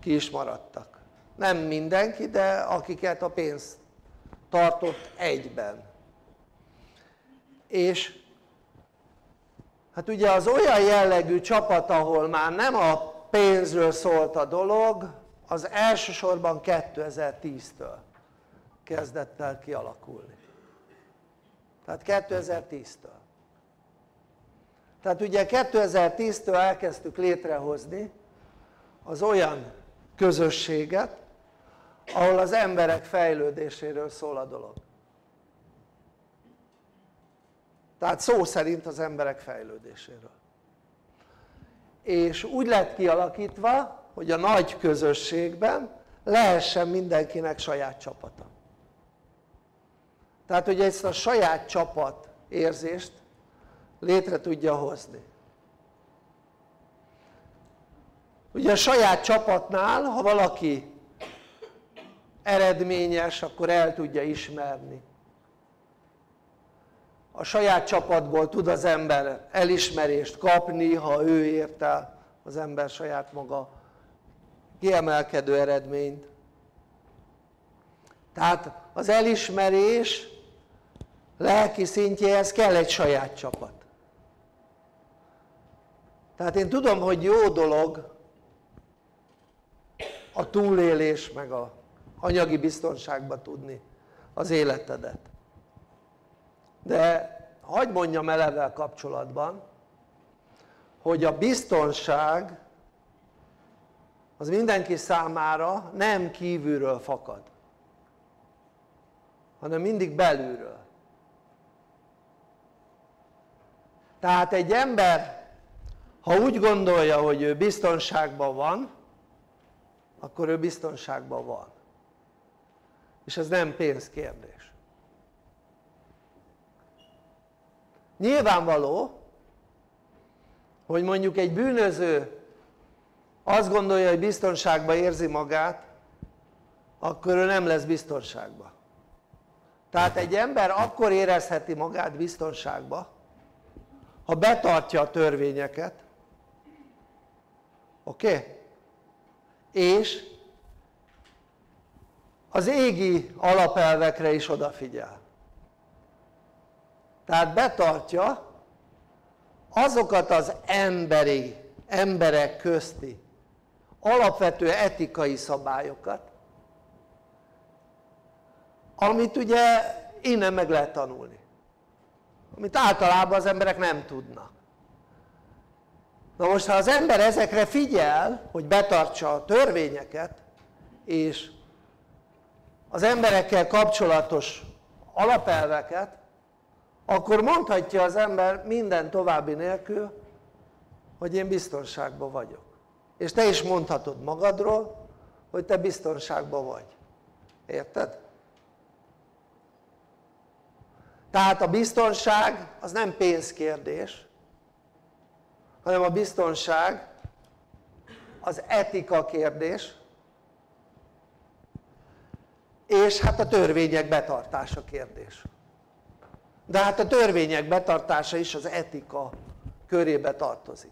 S2: ki is maradtak. Nem mindenki de akiket a pénz tartott egyben. És hát ugye az olyan jellegű csapat ahol már nem a pénzről szólt a dolog az elsősorban 2010-től kezdett el kialakulni. Tehát 2010-től tehát ugye 2010-től elkezdtük létrehozni az olyan közösséget ahol az emberek fejlődéséről szól a dolog. Tehát szó szerint az emberek fejlődéséről. És úgy lett kialakítva hogy a nagy közösségben lehessen mindenkinek saját csapata. Tehát hogy ezt a saját csapat érzést létre tudja hozni. Ugye a saját csapatnál ha valaki eredményes akkor el tudja ismerni. A saját csapatból tud az ember elismerést kapni ha ő ért el az ember saját maga kiemelkedő eredményt. Tehát az elismerés lelki szintjéhez kell egy saját csapat. Tehát én tudom hogy jó dolog a túlélés meg a anyagi biztonságba tudni az életedet. De hagyd mondjam elevel kapcsolatban hogy a biztonság az mindenki számára nem kívülről fakad hanem mindig belülről. Tehát egy ember ha úgy gondolja hogy ő biztonságban van akkor ő biztonságban van és ez nem pénzkérdés nyilvánvaló hogy mondjuk egy bűnöző azt gondolja hogy biztonságban érzi magát akkor ő nem lesz biztonságban tehát egy ember akkor érezheti magát biztonságban ha betartja a törvényeket oké? Okay? és az égi alapelvekre is odafigyel. Tehát betartja azokat az emberi, emberek közti alapvető etikai szabályokat amit ugye innen meg lehet tanulni. Amit általában az emberek nem tudnak. Na most ha az ember ezekre figyel hogy betartsa a törvényeket és az emberekkel kapcsolatos alapelveket akkor mondhatja az ember minden további nélkül hogy én biztonságban vagyok és te is mondhatod magadról hogy te biztonságban vagy érted? tehát a biztonság az nem pénzkérdés hanem a biztonság az etika kérdés és hát a törvények betartása kérdés de hát a törvények betartása is az etika körébe tartozik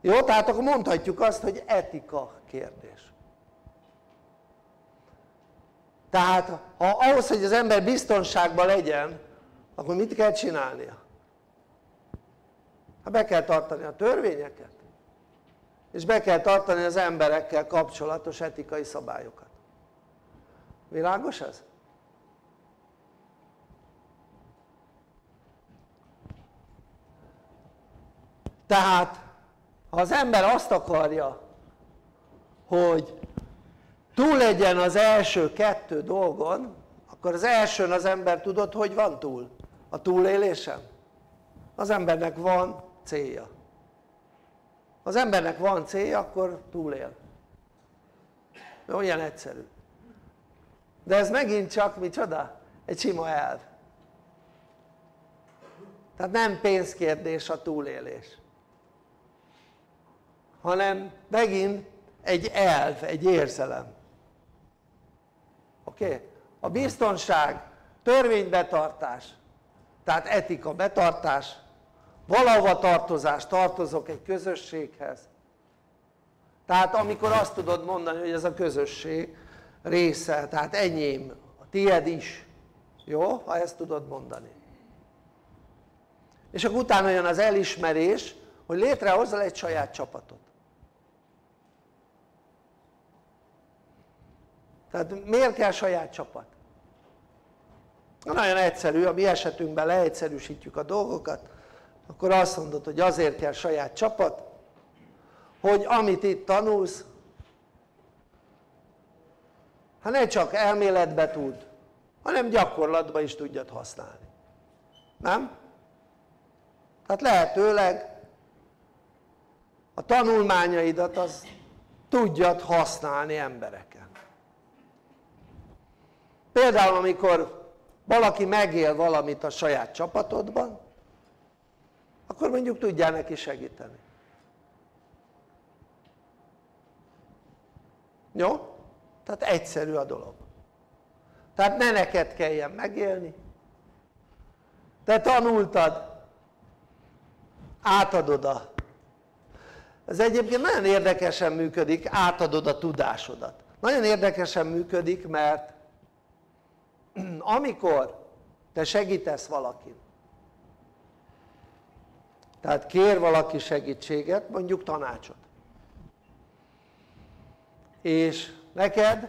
S2: jó? tehát akkor mondhatjuk azt hogy etika kérdés tehát ha ahhoz hogy az ember biztonságban legyen akkor mit kell csinálnia? hát be kell tartani a törvényeket és be kell tartani az emberekkel kapcsolatos etikai szabályokat világos ez? tehát ha az ember azt akarja hogy túl legyen az első kettő dolgon akkor az elsőn az ember tudod hogy van túl? a túlélésem? az embernek van célja az embernek van célja akkor túlél olyan egyszerű de ez megint csak micsoda? egy sima elv tehát nem pénzkérdés a túlélés hanem megint egy elv, egy érzelem oké? Okay? a biztonság, törvénybetartás tehát etika betartás valahova tartozás, tartozok egy közösséghez tehát amikor azt tudod mondani hogy ez a közösség része, tehát enyém, a tied is jó? ha ezt tudod mondani és akkor utána jön az elismerés hogy létrehozzal egy saját csapatot tehát miért kell saját csapat? nagyon egyszerű, a mi esetünkben leegyszerűsítjük a dolgokat akkor azt mondod hogy azért kell saját csapat hogy amit itt tanulsz ha ne csak elméletbe tud hanem gyakorlatban is tudjad használni nem? tehát lehetőleg a tanulmányaidat az tudjad használni embereken például amikor valaki megél valamit a saját csapatodban akkor mondjuk tudjál neki segíteni jó? Tehát egyszerű a dolog. Tehát ne neked kelljen megélni. Te tanultad. Átadod a ez egyébként nagyon érdekesen működik átadod a tudásodat. Nagyon érdekesen működik mert amikor te segítesz valakin tehát kér valaki segítséget mondjuk tanácsot és neked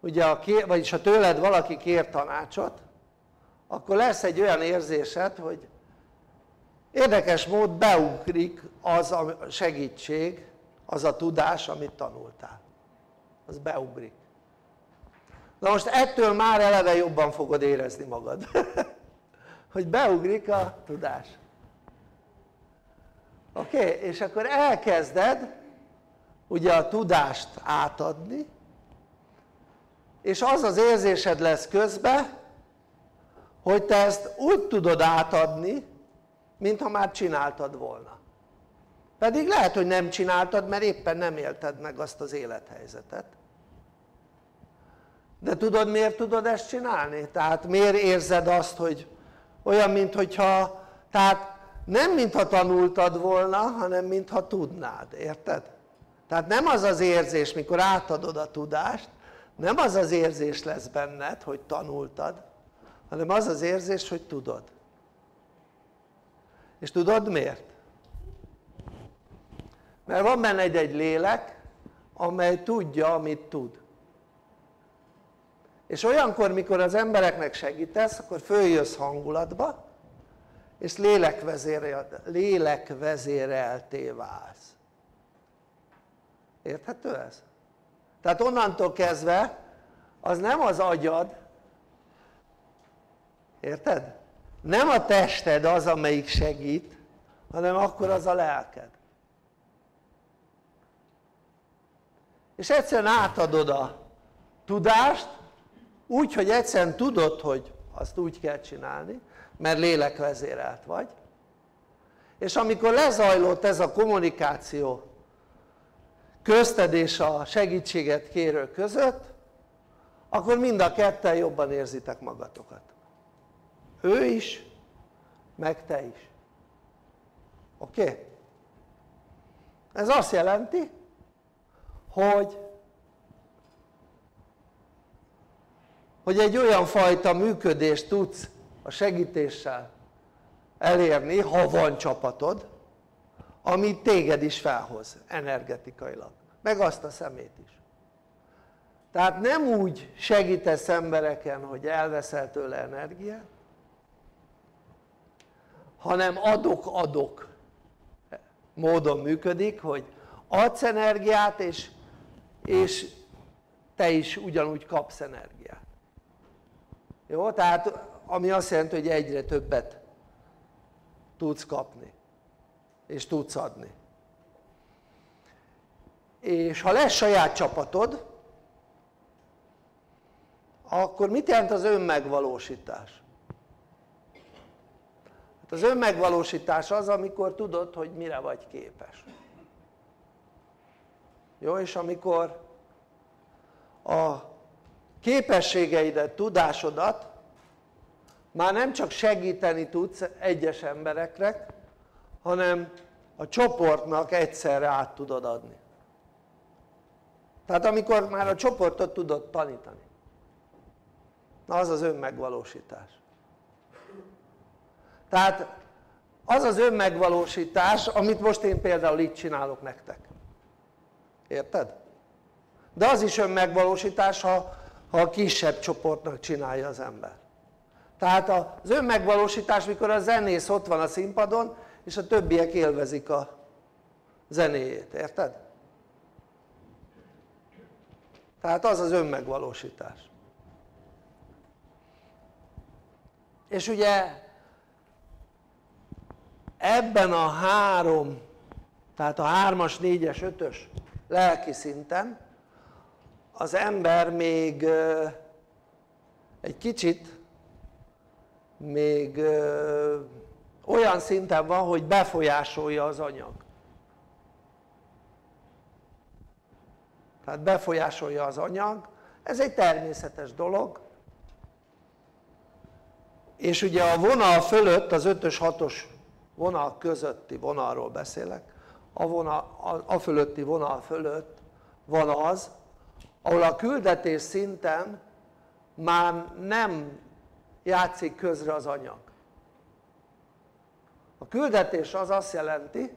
S2: ugye a kér, vagyis ha tőled valaki kér tanácsot akkor lesz egy olyan érzésed hogy érdekes mód beugrik az a segítség az a tudás amit tanultál az beugrik na most ettől már eleve jobban fogod érezni magad hogy beugrik a tudás oké? Okay? és akkor elkezded ugye a tudást átadni és az az érzésed lesz közbe hogy te ezt úgy tudod átadni mintha már csináltad volna pedig lehet hogy nem csináltad mert éppen nem élted meg azt az élethelyzetet de tudod miért tudod ezt csinálni? tehát miért érzed azt hogy olyan mintha tehát nem mintha tanultad volna hanem mintha tudnád, érted? tehát nem az az érzés mikor átadod a tudást nem az az érzés lesz benned hogy tanultad hanem az az érzés hogy tudod és tudod miért? mert van benne egy-egy lélek amely tudja amit tud és olyankor mikor az embereknek segítesz akkor följössz hangulatba és lélekvezérelté válsz érthető ez? Tehát onnantól kezdve az nem az agyad érted? nem a tested az amelyik segít hanem akkor az a lelked és egyszerűen átadod a tudást úgy hogy egyszerűen tudod hogy azt úgy kell csinálni mert lélekvezérelt vagy és amikor lezajlott ez a kommunikáció közted és a segítséget kérő között akkor mind a ketten jobban érzitek magatokat ő is meg te is oké? Okay? ez azt jelenti hogy hogy egy olyan fajta működést tudsz a segítéssel elérni ha van csapatod ami téged is felhoz energetikailag meg azt a szemét is. Tehát nem úgy segítesz embereken hogy elveszel tőle energiát hanem adok-adok módon működik hogy adsz energiát és, és te is ugyanúgy kapsz energiát. Jó? tehát ami azt jelenti hogy egyre többet tudsz kapni és tudsz adni és ha lesz saját csapatod akkor mit jelent az önmegvalósítás? Hát az önmegvalósítás az amikor tudod hogy mire vagy képes jó és amikor a képességeidet, tudásodat már nem csak segíteni tudsz egyes embereknek hanem a csoportnak egyszerre át tudod adni. Tehát amikor már a csoportot tudod tanítani na az az önmegvalósítás. Tehát az az önmegvalósítás amit most én például itt csinálok nektek. Érted? de az is önmegvalósítás ha, ha a kisebb csoportnak csinálja az ember. Tehát az önmegvalósítás mikor a zenész ott van a színpadon és a többiek élvezik a zenéjét, érted? tehát az az önmegvalósítás és ugye ebben a három tehát a hármas, négyes, ötös lelki szinten az ember még egy kicsit még olyan szinten van hogy befolyásolja az anyag. Tehát befolyásolja az anyag. Ez egy természetes dolog. És ugye a vonal fölött az 5-ös 6-os vonal közötti vonalról beszélek a, vonal, a, a fölötti vonal fölött van az ahol a küldetés szinten már nem játszik közre az anyag a küldetés az azt jelenti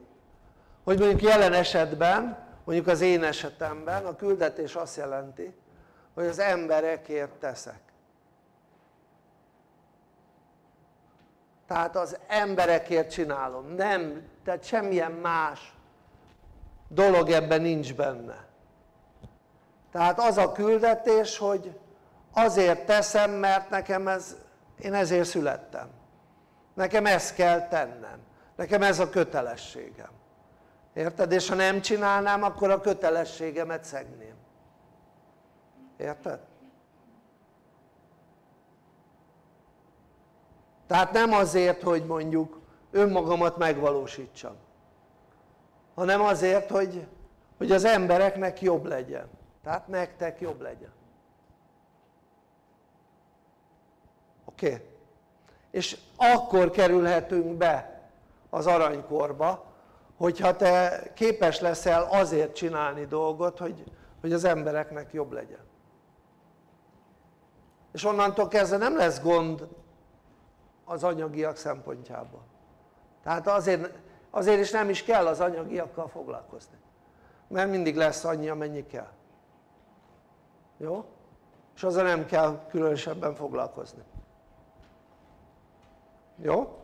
S2: hogy mondjuk jelen esetben mondjuk az én esetemben a küldetés azt jelenti hogy az emberekért teszek. Tehát az emberekért csinálom, nem, tehát semmilyen más dolog ebben nincs benne. Tehát az a küldetés hogy azért teszem mert nekem ez, én ezért születtem nekem ezt kell tennem nekem ez a kötelességem érted? és ha nem csinálnám akkor a kötelességemet szegném érted? tehát nem azért hogy mondjuk önmagamat megvalósítsam hanem azért hogy, hogy az embereknek jobb legyen tehát nektek jobb legyen oké? Okay? és akkor kerülhetünk be az aranykorba hogyha te képes leszel azért csinálni dolgot hogy, hogy az embereknek jobb legyen. És onnantól kezdve nem lesz gond az anyagiak szempontjából. Tehát azért, azért is nem is kell az anyagiakkal foglalkozni. Mert mindig lesz annyi amennyi kell. Jó? és azzal nem kell különösebben foglalkozni jó?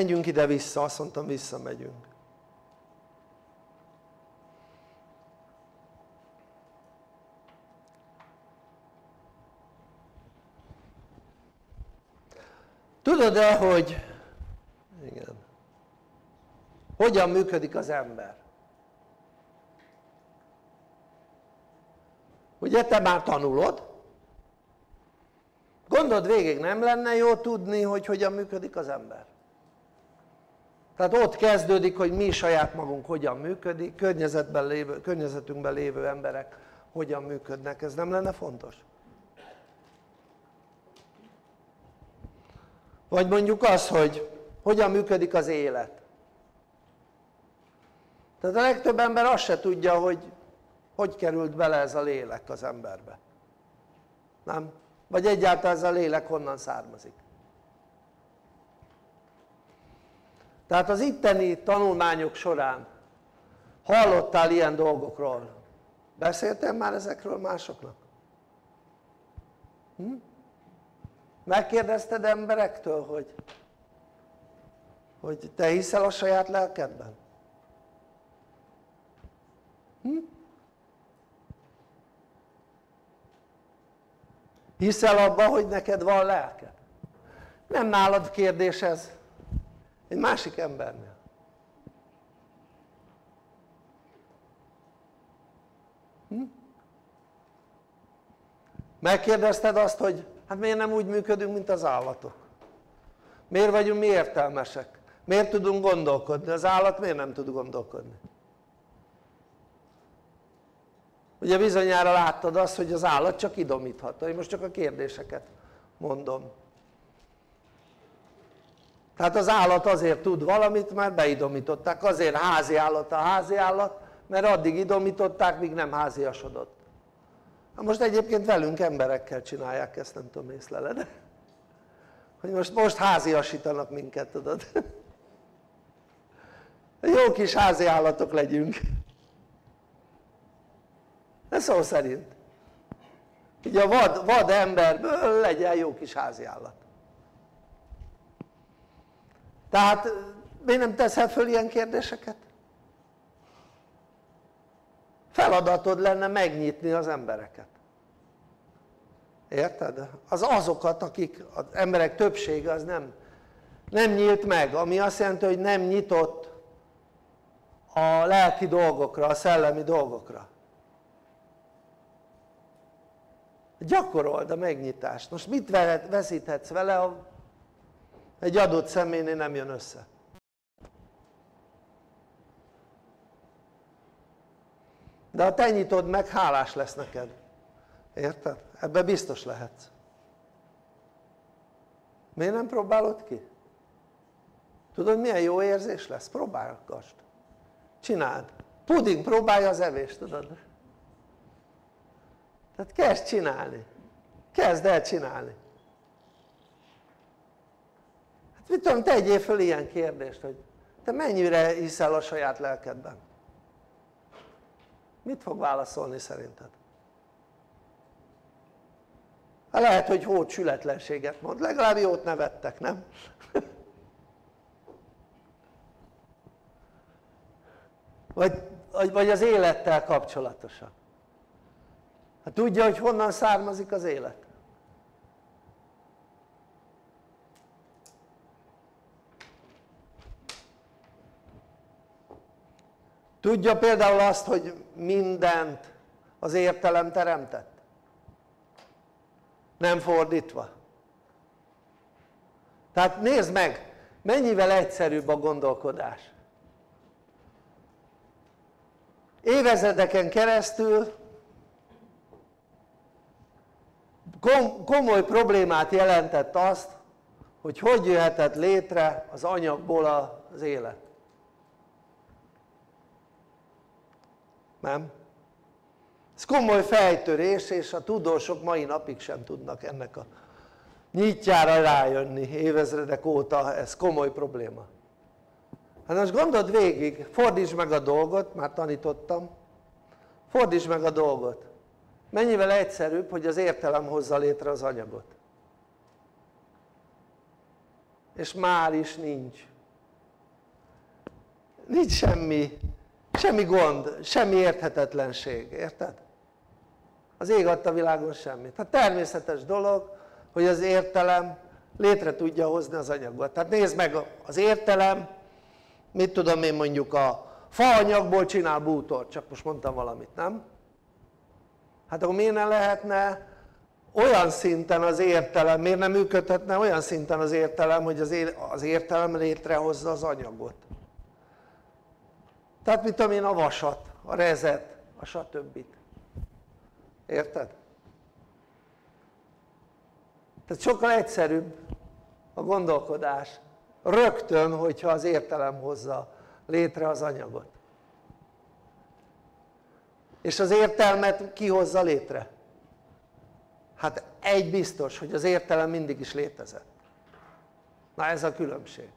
S2: menjünk ide-vissza, azt mondtam visszamegyünk. Tudod-e hogy igen. Hogyan működik az ember ugye te már tanulod? Gondold végig nem lenne jó tudni hogy hogyan működik az ember? Tehát ott kezdődik hogy mi saját magunk hogyan működik környezetben lévő, környezetünkben lévő emberek hogyan működnek, ez nem lenne fontos? vagy mondjuk az hogy hogyan működik az élet? Tehát a legtöbb ember azt se tudja hogy hogy került bele ez a lélek az emberbe nem? vagy egyáltalán ez a lélek honnan származik tehát az itteni tanulmányok során hallottál ilyen dolgokról beszéltem már ezekről másoknak? Hm? megkérdezted emberektől hogy hogy te hiszel a saját lelkedben? Hm? Hiszel abban hogy neked van lelked? nem nálad kérdés ez. Egy másik embernél. Hm? megkérdezted azt hogy hát miért nem úgy működünk mint az állatok? Miért vagyunk mi értelmesek? Miért tudunk gondolkodni? Az állat miért nem tud gondolkodni ugye bizonyára láttad azt hogy az állat csak idomíthat én most csak a kérdéseket mondom. Tehát az állat azért tud valamit mert beidomították. Azért házi állat a házi állat mert addig idomították míg nem háziasodott. Na most egyébként velünk emberekkel csinálják ezt nem tudom észleled hogy most, most háziasítanak minket tudod. Jó kis házi állatok legyünk de szó szerint így a vad, vad emberből legyen jó kis házi állat tehát miért nem teszel föl ilyen kérdéseket? feladatod lenne megnyitni az embereket érted? az azokat akik az emberek többsége az nem nem nyílt meg ami azt jelenti hogy nem nyitott a lelki dolgokra, a szellemi dolgokra gyakorold a megnyitást. Most mit veszíthetsz vele egy adott személynél nem jön össze? De ha te nyitod meg hálás lesz neked. Érted? ebben biztos lehetsz. Miért nem próbálod ki? tudod milyen jó érzés lesz? próbálgassd csináld. Puding próbálja az evést tudod tehát kezd csinálni. Kezd el csinálni. Hát mit tudom tegyél föl ilyen kérdést hogy te mennyire hiszel a saját lelkedben? Mit fog válaszolni szerinted? Hát lehet hogy hót sületlenséget mond, legalább jót nevettek, nem? vagy, vagy az élettel kapcsolatosan hát tudja hogy honnan származik az élet? Tudja például azt hogy mindent az értelem teremtett? Nem fordítva. Tehát nézd meg mennyivel egyszerűbb a gondolkodás. Évezredeken keresztül komoly problémát jelentett azt hogy hogy jöhetett létre az anyagból az élet. Nem? ez komoly fejtörés és a tudósok mai napig sem tudnak ennek a nyitjára rájönni évezredek óta. Ez komoly probléma. Hát most gondold végig, fordítsd meg a dolgot, már tanítottam. Fordítsd meg a dolgot mennyivel egyszerűbb hogy az értelem hozza létre az anyagot és már is nincs nincs semmi semmi gond, semmi érthetetlenség, érted? az ég adta világon semmit, hát természetes dolog hogy az értelem létre tudja hozni az anyagot, tehát nézd meg az értelem mit tudom én mondjuk a faanyagból csinál bútort, csak most mondtam valamit, nem? Hát akkor miért ne lehetne olyan szinten az értelem, miért nem működhetne olyan szinten az értelem hogy az értelem létrehozza az anyagot tehát mit tudom én a vasat, a rezet, a stb. érted? tehát sokkal egyszerűbb a gondolkodás rögtön hogyha az értelem hozza létre az anyagot és az értelmet ki hozza létre? hát egy biztos hogy az értelem mindig is létezett. Na ez a különbség.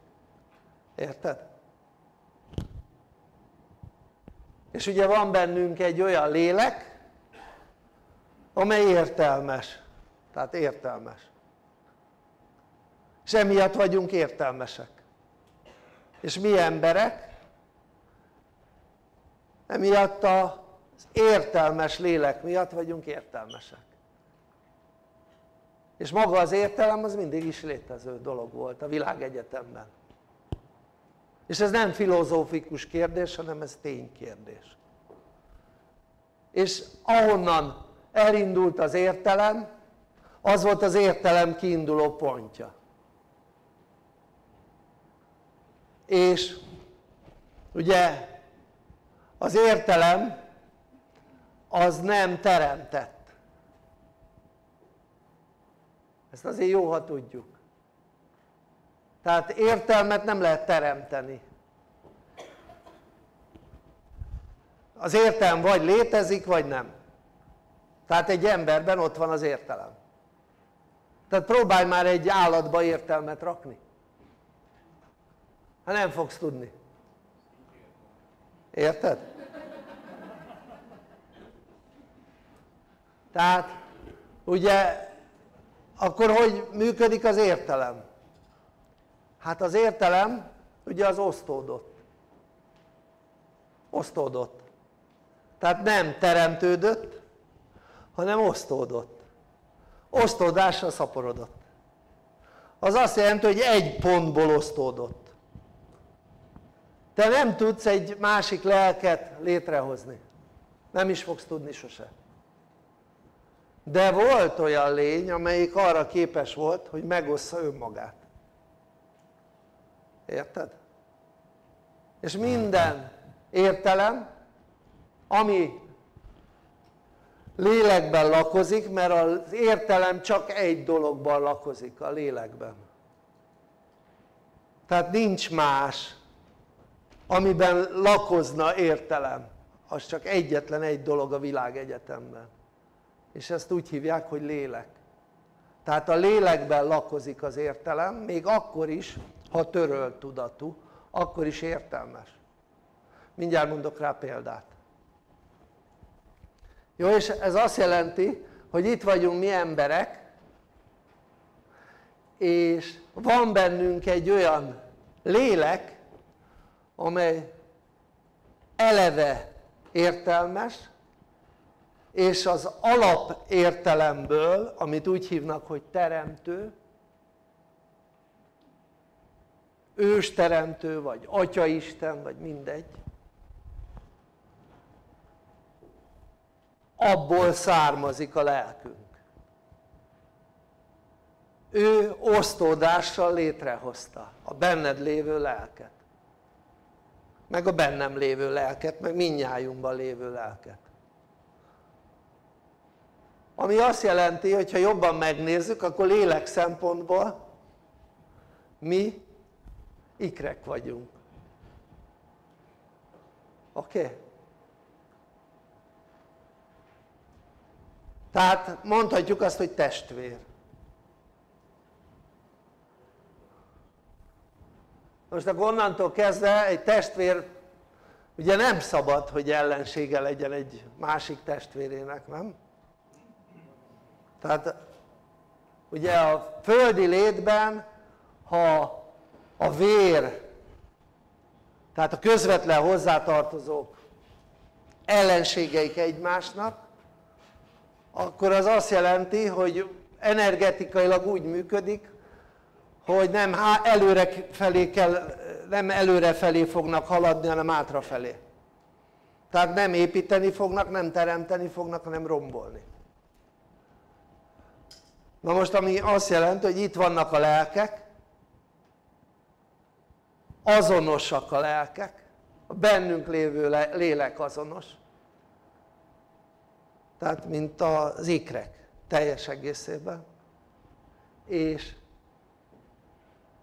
S2: Érted? és ugye van bennünk egy olyan lélek amely értelmes. Tehát értelmes. És emiatt vagyunk értelmesek. És mi emberek? Emiatt az értelmes lélek miatt vagyunk értelmesek. És maga az értelem az mindig is létező dolog volt a világegyetemben. És ez nem filozófikus kérdés hanem ez ténykérdés. És ahonnan elindult az értelem az volt az értelem kiinduló pontja. És ugye az értelem az nem teremtett. Ezt azért jó ha tudjuk. Tehát értelmet nem lehet teremteni. Az értelem vagy létezik vagy nem. Tehát egy emberben ott van az értelem. Tehát próbálj már egy állatba értelmet rakni. Hát nem fogsz tudni. Érted? Tehát ugye akkor hogy működik az értelem? hát az értelem ugye az osztódott. Osztódott. Tehát nem teremtődött hanem osztódott. Osztódásra szaporodott. Az azt jelenti hogy egy pontból osztódott. Te nem tudsz egy másik lelket létrehozni. Nem is fogsz tudni sose de volt olyan lény amelyik arra képes volt hogy megossza önmagát. Érted? és minden értelem ami lélekben lakozik mert az értelem csak egy dologban lakozik a lélekben. Tehát nincs más amiben lakozna értelem. Az csak egyetlen egy dolog a világ egyetemben és ezt úgy hívják hogy lélek. Tehát a lélekben lakozik az értelem még akkor is ha törölt tudatú akkor is értelmes. Mindjárt mondok rá példát. Jó és ez azt jelenti hogy itt vagyunk mi emberek és van bennünk egy olyan lélek amely eleve értelmes és az alapértelemből amit úgy hívnak hogy teremtő ősteremtő vagy atyaisten vagy mindegy abból származik a lelkünk. Ő osztódással létrehozta a benned lévő lelket. Meg a bennem lévő lelket meg mindnyájunkban lévő lelket ami azt jelenti hogy ha jobban megnézzük akkor lélek szempontból mi ikrek vagyunk oké? Okay? tehát mondhatjuk azt hogy testvér most akkor onnantól kezdve egy testvér ugye nem szabad hogy ellensége legyen egy másik testvérének, nem? Tehát ugye a földi létben ha a vér tehát a közvetlen hozzátartozók ellenségeik egymásnak akkor az azt jelenti hogy energetikailag úgy működik hogy nem előre felé kell, nem előre felé fognak haladni hanem felé tehát nem építeni fognak, nem teremteni fognak hanem rombolni na most ami azt jelenti hogy itt vannak a lelkek azonosak a lelkek. A bennünk lévő lélek azonos. Tehát mint az ikrek teljes egészében. És,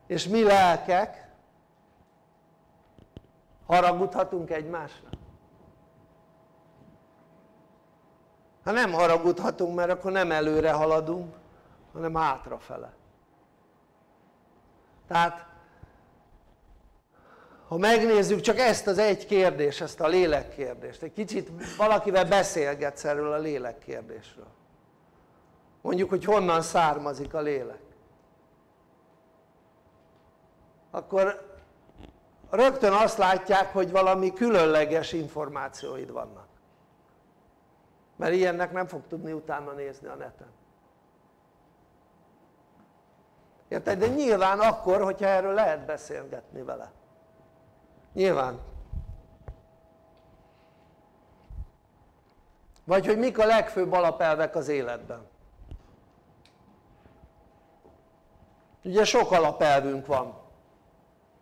S2: és mi lelkek haragudhatunk egymásra? ha nem haragudhatunk mert akkor nem előre haladunk hanem hátrafele. Tehát ha megnézzük csak ezt az egy kérdést, ezt a lélekkérdést, egy kicsit valakivel beszélgetsz erről a lélekkérdésről. Mondjuk hogy honnan származik a lélek. Akkor rögtön azt látják hogy valami különleges információid vannak. Mert ilyennek nem fog tudni utána nézni a neten érted? de nyilván akkor hogyha erről lehet beszélgetni vele. Nyilván. Vagy hogy mik a legfőbb alapelvek az életben? Ugye sok alapelvünk van.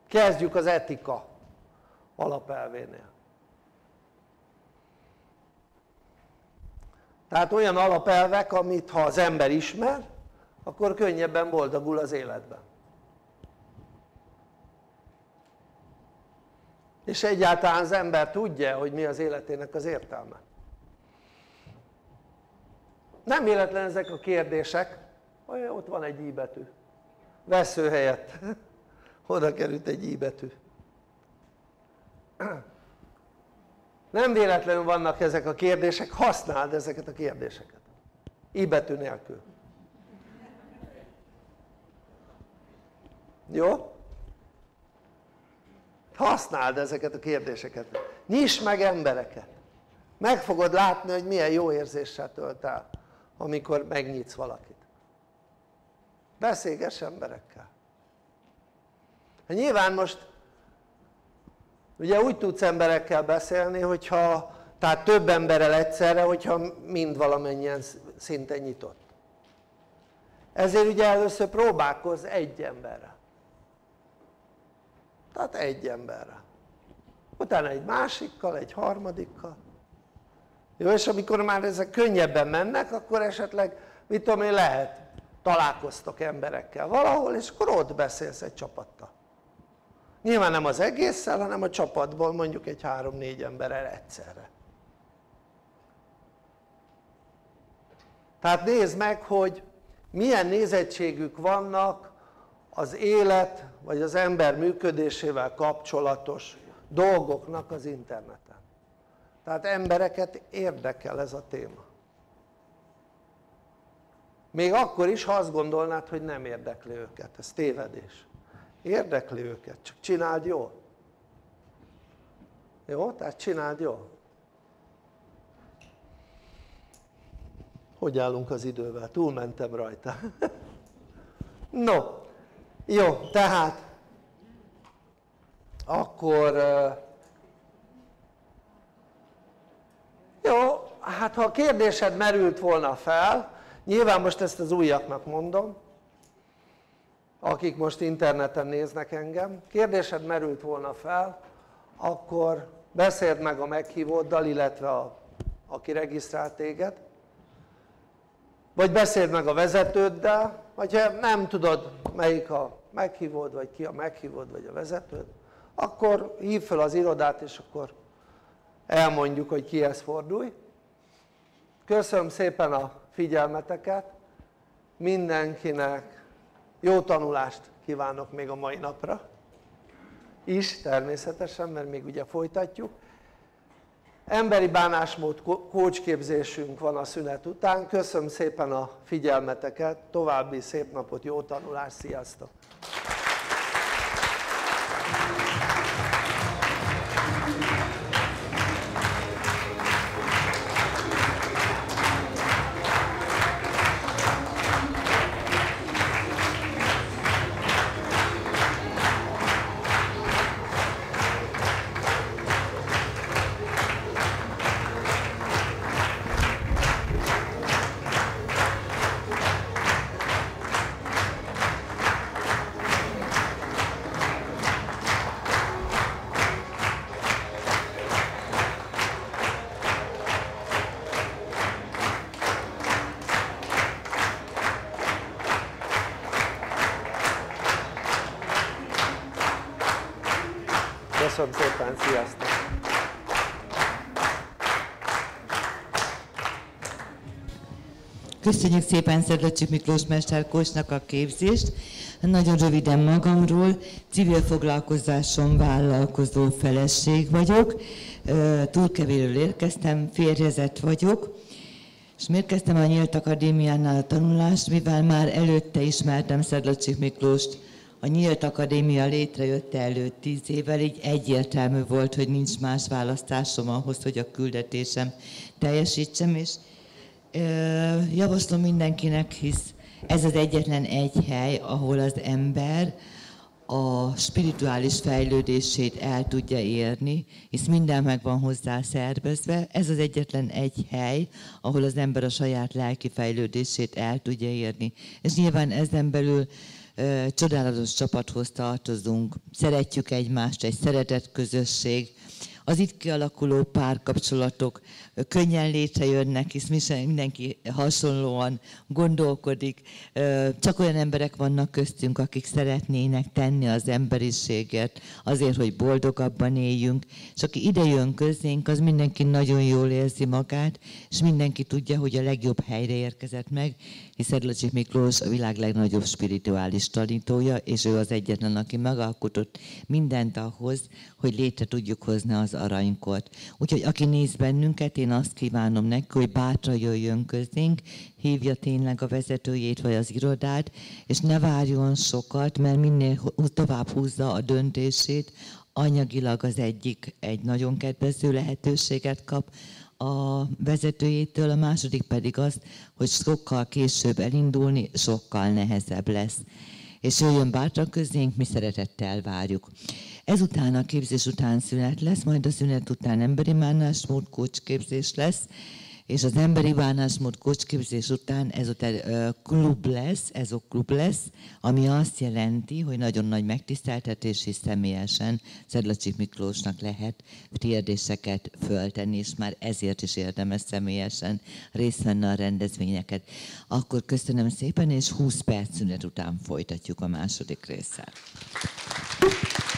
S2: Kezdjük az etika alapelvénél. Tehát olyan alapelvek amit ha az ember ismer akkor könnyebben boldogul az életben. És egyáltalán az ember tudja hogy mi az életének az értelme. Nem véletlen ezek a kérdések. Olyan ott van egy i betű. Vesző helyett. Oda került egy i betű. Nem véletlenül vannak ezek a kérdések. Használd ezeket a kérdéseket. I betű nélkül jó? használd ezeket a kérdéseket. Nyisd meg embereket. Meg fogod látni hogy milyen jó érzéssel tölt el amikor megnyitsz valakit. Beszélgess emberekkel. Hát nyilván most ugye úgy tudsz emberekkel beszélni hogyha tehát több emberrel egyszerre hogyha mind valamennyien szinten nyitott. Ezért ugye először próbálkozz egy emberrel tehát egy emberre. Utána egy másikkal, egy harmadikkal. Jó és amikor már ezek könnyebben mennek akkor esetleg mit tudom én lehet találkoztok emberekkel valahol és akkor ott beszélsz egy csapattal. Nyilván nem az egésszel hanem a csapatból mondjuk egy három-négy emberrel egyszerre. Tehát nézd meg hogy milyen nézettségük vannak az élet vagy az ember működésével kapcsolatos dolgoknak az interneten. Tehát embereket érdekel ez a téma. Még akkor is ha azt gondolnád hogy nem érdekli őket, ez tévedés. Érdekli őket, csak csináld jól. Jó? tehát csináld jól. Hogy állunk az idővel? túlmentem rajta. No, jó, tehát. Akkor jó, hát ha a kérdésed merült volna fel nyilván most ezt az újaknak mondom akik most interneten néznek engem. Kérdésed merült volna fel akkor beszéld meg a meghívóddal illetve a, aki regisztrált téged. Vagy beszéld meg a vezetőddel vagy ha nem tudod melyik a meghívód vagy ki a meghívód vagy a vezetőd akkor hív fel az irodát és akkor elmondjuk hogy kihez fordulj. Köszönöm szépen a figyelmeteket. Mindenkinek jó tanulást kívánok még a mai napra is természetesen mert még ugye folytatjuk. Emberi bánásmód kócsképzésünk van a szünet után. Köszönöm szépen a figyelmeteket. További szép napot jó tanulást sziasztok 감사합니다.
S1: Köszönjük szépen Szedlacsik Miklós Mesterkósnak a képzést. Nagyon röviden magamról, civil foglalkozáson vállalkozó feleség vagyok, túlkevéről érkeztem, férjezett vagyok, és miért kezdtem a Nyílt Akadémiánál a tanulást, mivel már előtte ismertem Szedlacsik Miklóst, a Nyílt Akadémia létrejött előtt tíz évvel, így egyértelmű volt, hogy nincs más választásom ahhoz, hogy a küldetésem teljesítsem, és javaslom mindenkinek, hisz ez az egyetlen egy hely, ahol az ember a spirituális fejlődését el tudja érni, hisz minden meg van hozzá szervezve. Ez az egyetlen egy hely, ahol az ember a saját lelki fejlődését el tudja érni. És nyilván ezen belül csodálatos csapathoz tartozunk, szeretjük egymást, egy szeretett közösség, az itt kialakuló párkapcsolatok könnyen létrejönnek, hisz mindenki hasonlóan gondolkodik. Csak olyan emberek vannak köztünk, akik szeretnének tenni az emberiséget azért, hogy boldogabban éljünk. És aki ide jön közénk, az mindenki nagyon jól érzi magát, és mindenki tudja, hogy a legjobb helyre érkezett meg, hisz Edlacsik Miklós a világ legnagyobb spirituális tanítója, és ő az egyetlen, aki megalkotott mindent ahhoz, hogy létre tudjuk hozni az aranykot. Úgyhogy aki néz bennünket, én azt kívánom neki, hogy bátra jöjjön közénk, hívja tényleg a vezetőjét vagy az irodát, és ne várjon sokat, mert minél tovább húzza a döntését, anyagilag az egyik egy nagyon kedvező lehetőséget kap, a vezetőjétől, a második pedig az, hogy sokkal később elindulni sokkal nehezebb lesz. És jöjjön bátran közénk, mi szeretettel várjuk. Ezután a képzés után szünet lesz, majd a szünet után emberi mánásmód képzés lesz, és az emberi bánásmód kocsképzés után ezután klub lesz, ez a klub lesz, ami azt jelenti, hogy nagyon nagy megtiszteltetés és személyesen Szedlacsik Miklósnak lehet kérdéseket föltenni, és már ezért is érdemes személyesen részt venni a rendezvényeket. Akkor köszönöm szépen, és 20 perc szünet után folytatjuk a második you.